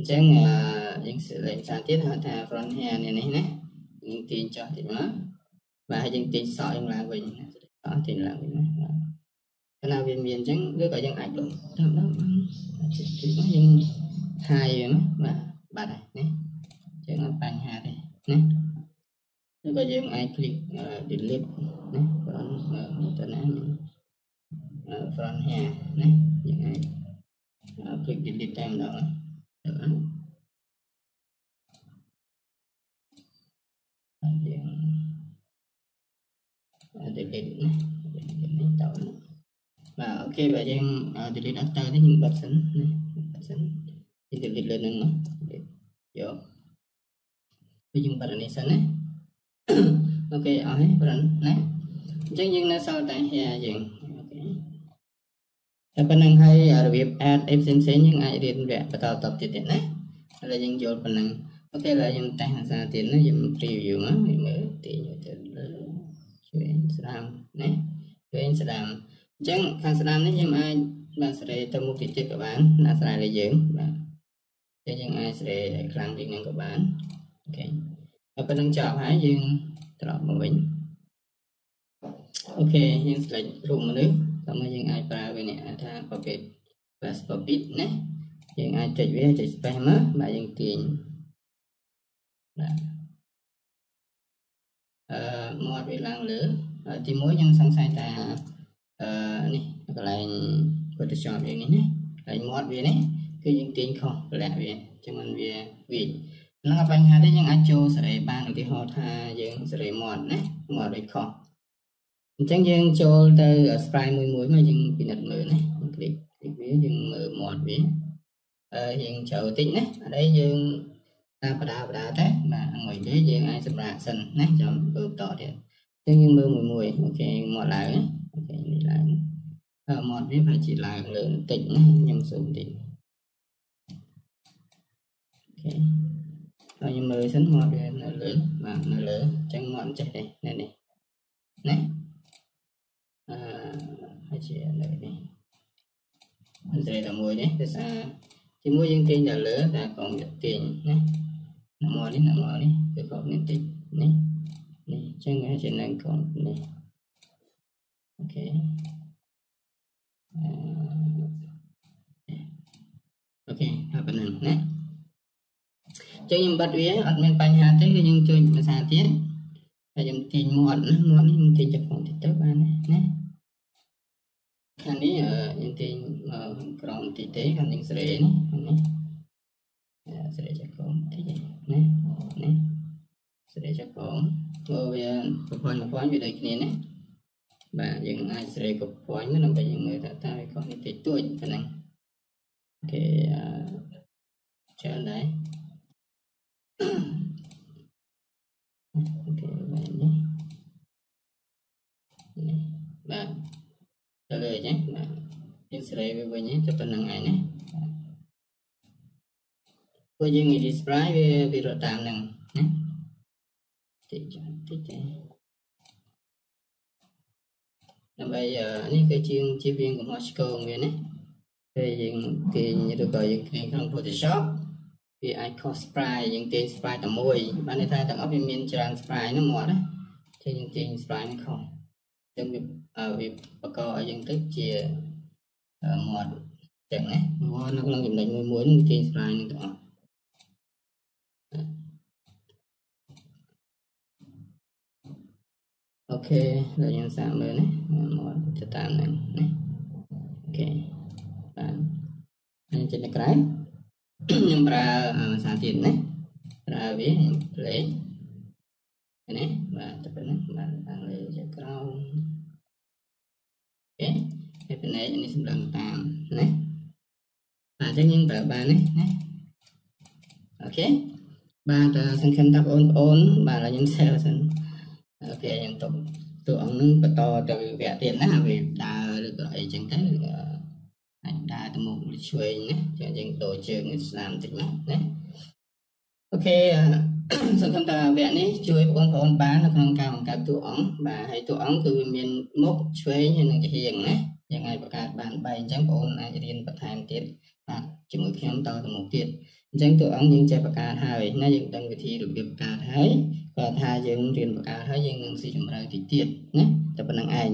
អញ្ចឹងយើងលេខសារទៀតហៅថា front hair នេះណាយើងទាញចុះតិចមកបាទហើយយើងទាញសក់យើងឡើងវិញណា អត់ទីឡើងវិញណាកាលណាវាមានអញ្ចឹងឬក៏យើងអាចលុបតាមដល់ទីនេះយើងហាយវាណាបាទបាត់ហើយណាចឹងអត់បញ្ហាទេណាឬក៏យើងអាច click delete ណា front ទៅណា front here ណាយើងអាច click delete តែម្ដងទៅណា nữa điện delete này delete tạo này và ok vậy đang uh, delete after thế nhưng bật sẵn này bật sẵn thì delete lên nữa yo bây giờ bật này sẵn này ok ở hết bật này chắc nhưng nó sau tại hè dựng តែ here យើងអូខេតែប៉ុណ្្នឹងហើយរបៀប add អីផ្សេងផ្សេងយើងអាចរៀនវគ្គបន្តតទៀតទៀតណាឥឡូវយើងយល់ប៉ុណ្្នឹងអូខេឥឡូវខ្ញុំតេស្តភាសាទៀតណាយើង preview មកមើលទាញទៅលើជួយស្ដាំណាជួយស្ដាំអញ្ចឹងខាងស្ដាំនេះយើងអាចបានសេរីទៅមុខតិចតិចក៏បានណាស្រ័យលើយើងបាទអញ្ចឹងយើងអាចសេរីខ្លាំងជាងនឹងក៏បានអូខេហើយប៉ុណ្្នឹងចប់ហើយយើងត្រឡប់មកវិញអូខេយើង select រូបមនុស្ស តើមកយើងអាចប្រើវានេះថាប្រភេទ passport bit ណាយើងអាចចុចវាចុច space មកបាទយើងទាញបាទអឺមាត់វាឡើងលើទី1ខ្ញុំសង្ស័យថាអឺនេះកន្លែង Photoshop យើងនេះណាកន្លែងមាត់វានេះគឺយើងទាញខុសប្រលាក់វាអញ្ចឹងมันវាវានឹងបញ្ហានេះយើងអាចចូលសេរីបានឧទាហរណ៍ថាយើងសេរីមាត់ណាមាត់ដូចខុស អញ្ចឹងយើងចូលទៅ sprite មួយមួយមកយើងពិនិត្យមើលណាคลิกคลิกវាយើងមើលមាត់វាអឺយើងជ្រៅតិចណាអត់អីយើងតាមបដាបដាតែបាទអង្គុយទេយើងអាចសម្រាប់សិនណាចាំធ្វើបន្តទៀតអញ្ចឹងយើងមើលមួយមួយអូខេមាត់ឡើងអូខេនេះឡើងអឺមាត់វាប្រហែលជាឡើងលើបន្តិចណាខ្ញុំស៊ូមបន្តិចអូខេហើយខ្ញុំមើលសិនមាត់វានៅលើបាទនៅលើអញ្ចឹងមាត់ចេះទេនេះនេះណាអឺហើយ ជាលើនេះអន្តរតែមួយនេះភាសាជាមួយយើងទាញដល់លើតែកងយកទាញណាណាមកនេះណាមកនេះវាកងនេះតិចនេះនេះអញ្ចឹងហើយចំណែងកងនេះអូខេអូខេហើយប៉ុណ្ណឹងណាចឹងខ្ញុំបិទវាអត់មានបញ្ហាទេគឺយើងជួយភាសាទៀតហើយខ្ញុំទាញមាត់ណាមាត់នេះខ្ញុំទាញចាប់ផងតិចទៅបានណា ខាងនេះយើងទាញក្រោមតិចទេខាងនេះស្រេនេះនេះស្រេចក្រោមតិចនេះនេះស្រេចក្រោមព្រោះវាប្រព័ន្ធប្រព័ន្ធវាដូចគ្នាណាបាទយើងអាចស្រេចប្រព័ន្ធហ្នឹងដើម្បីយើងមើលថាតើវាខុសនេះតិចតួចប៉ុណ្ណឹងគេអឺច្រើនដែរ ទៅលើអញ្ចឹងបាទយើងស្រីវាវិញទៅប៉ុណ្្នឹងឯងណាព្រោះយើង display វាវារត់តាមហ្នឹងណាតិចតិចទេដើម្បីនេះគឺជាជាវៀងកំហុសឆ្គងវាណាពេលយើងទាញឬក៏យើងគ្រៀងក្នុង Photoshop វាអាចខុស sprite យើងទាញ sprite តែមួយបានន័យថាទាំងអស់វាមានច្រើន sprite ហ្នឹងមកណាតែយើងទាញ sprite ហ្នឹងខុសចឹងវា វាបកឲ្យយើងទៅជាមាត់ចឹងណាមកនៅក្នុងចំណុចមួយមួយហ្នឹងទាញ sprite ហ្នឹងទាំងអស់អូខេដល់យើងសាកមើលណាមកទៅតាមហ្នឹងណាអូខេបានហើយចេញទៅក្រៅខ្ញុំប្រើភាសាទៀតណាប្រើវាខ្ញុំ play ណាបាទទៅប៉ុណ្ណឹងបាទខាងលើចុចក្រោម OK ហើយផ្នែកនេះសម្រាប់តាមណាបាទអញ្ចឹងយើងប្រើបានណាណា OK បាទសង្ឃឹមថាបងប្អូនបាទខ្ញុំ share សិនអូខេខ្ញុំទុកតួអង្គនឹងបន្តទៅវគ្គទៀតណាវាដើរឬក៏អីចឹងទៅអាចដើរទៅមុខឆ្វេងណាចឹងយើងដូរជើងស្នាមតិចមកណាអូខេសង្ឃឹមថាវគ្គនេះជួយបងប្អូនបាននៅក្នុងការបង្កើតតួអង្គបាទហើយតួអង្គគឺវាមានមុខឆ្វេងហើយនិងជាហៀងណា យ៉ាងអាចបង្កើតបានបែបអញ្ចឹងបងប្អូនអាចរៀនបន្ថែមទៀតបាទជាមួយខ្ញុំតទៅមុខទៀតអញ្ចឹងតួអង្គយើងចេះបង្កើតហើយណាយើងដឹងវិធីរបៀបបង្កើតហើយគាត់ថាយើងរៀនបង្កើតហើយយើងនឹងស៊ីជម្រៅតិចទៀតណាតែប៉ុណ្្នឹងឯង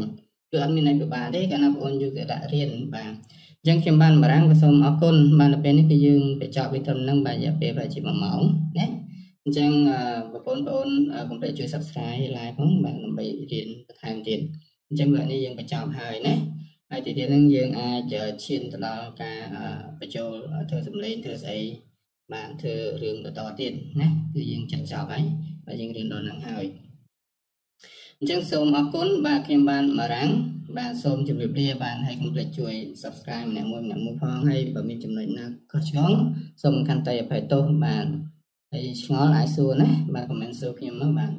គឺអត់មានអីពិបាកទេកាលណាបងប្អូនយកទៅដាក់រៀនបាទអញ្ចឹងខ្ញុំបានបារាំងក៏សូមអរគុណបានទៅពេលនេះគឺយើងបញ្ចប់វិត្រឹមហ្នឹងបាទរយៈពេលប្រហែលជា1ម៉ោងណាអញ្ចឹងបងប្អូនបងប្អូនកុំភ្លេចជួយ Subscribe like ផងបាទដើម្បីរៀនបន្ថែមទៀតអញ្ចឹងវគ្គនេះយើងបញ្ចប់ហើយណា ហើយទីទៀតហ្នឹងយើងអាចឈានទៅដល់ការបញ្ចូលធ្វើសម្លេងធ្វើស្អីបានធ្វើរឿងបន្តទៀតណាគឺយើងចាត់ចប់ហើយបាទយើងរៀនដល់ហ្នឹងហើយអញ្ចឹងសូមអរគុណបាទខ្ញុំបានបារាំងបាទសូមជម្រាបលាបាទហើយកុំភ្លេចជួយ Subscribe ម្នាក់មួយម្នាក់មួយផងហើយបើមានចំណុចណាខុសឆ្គងសូមខន្តីអភ័យទោសបាទហើយឆ្ងល់អាចសួរណាបាទ comment សួរខ្ញុំមកបាទ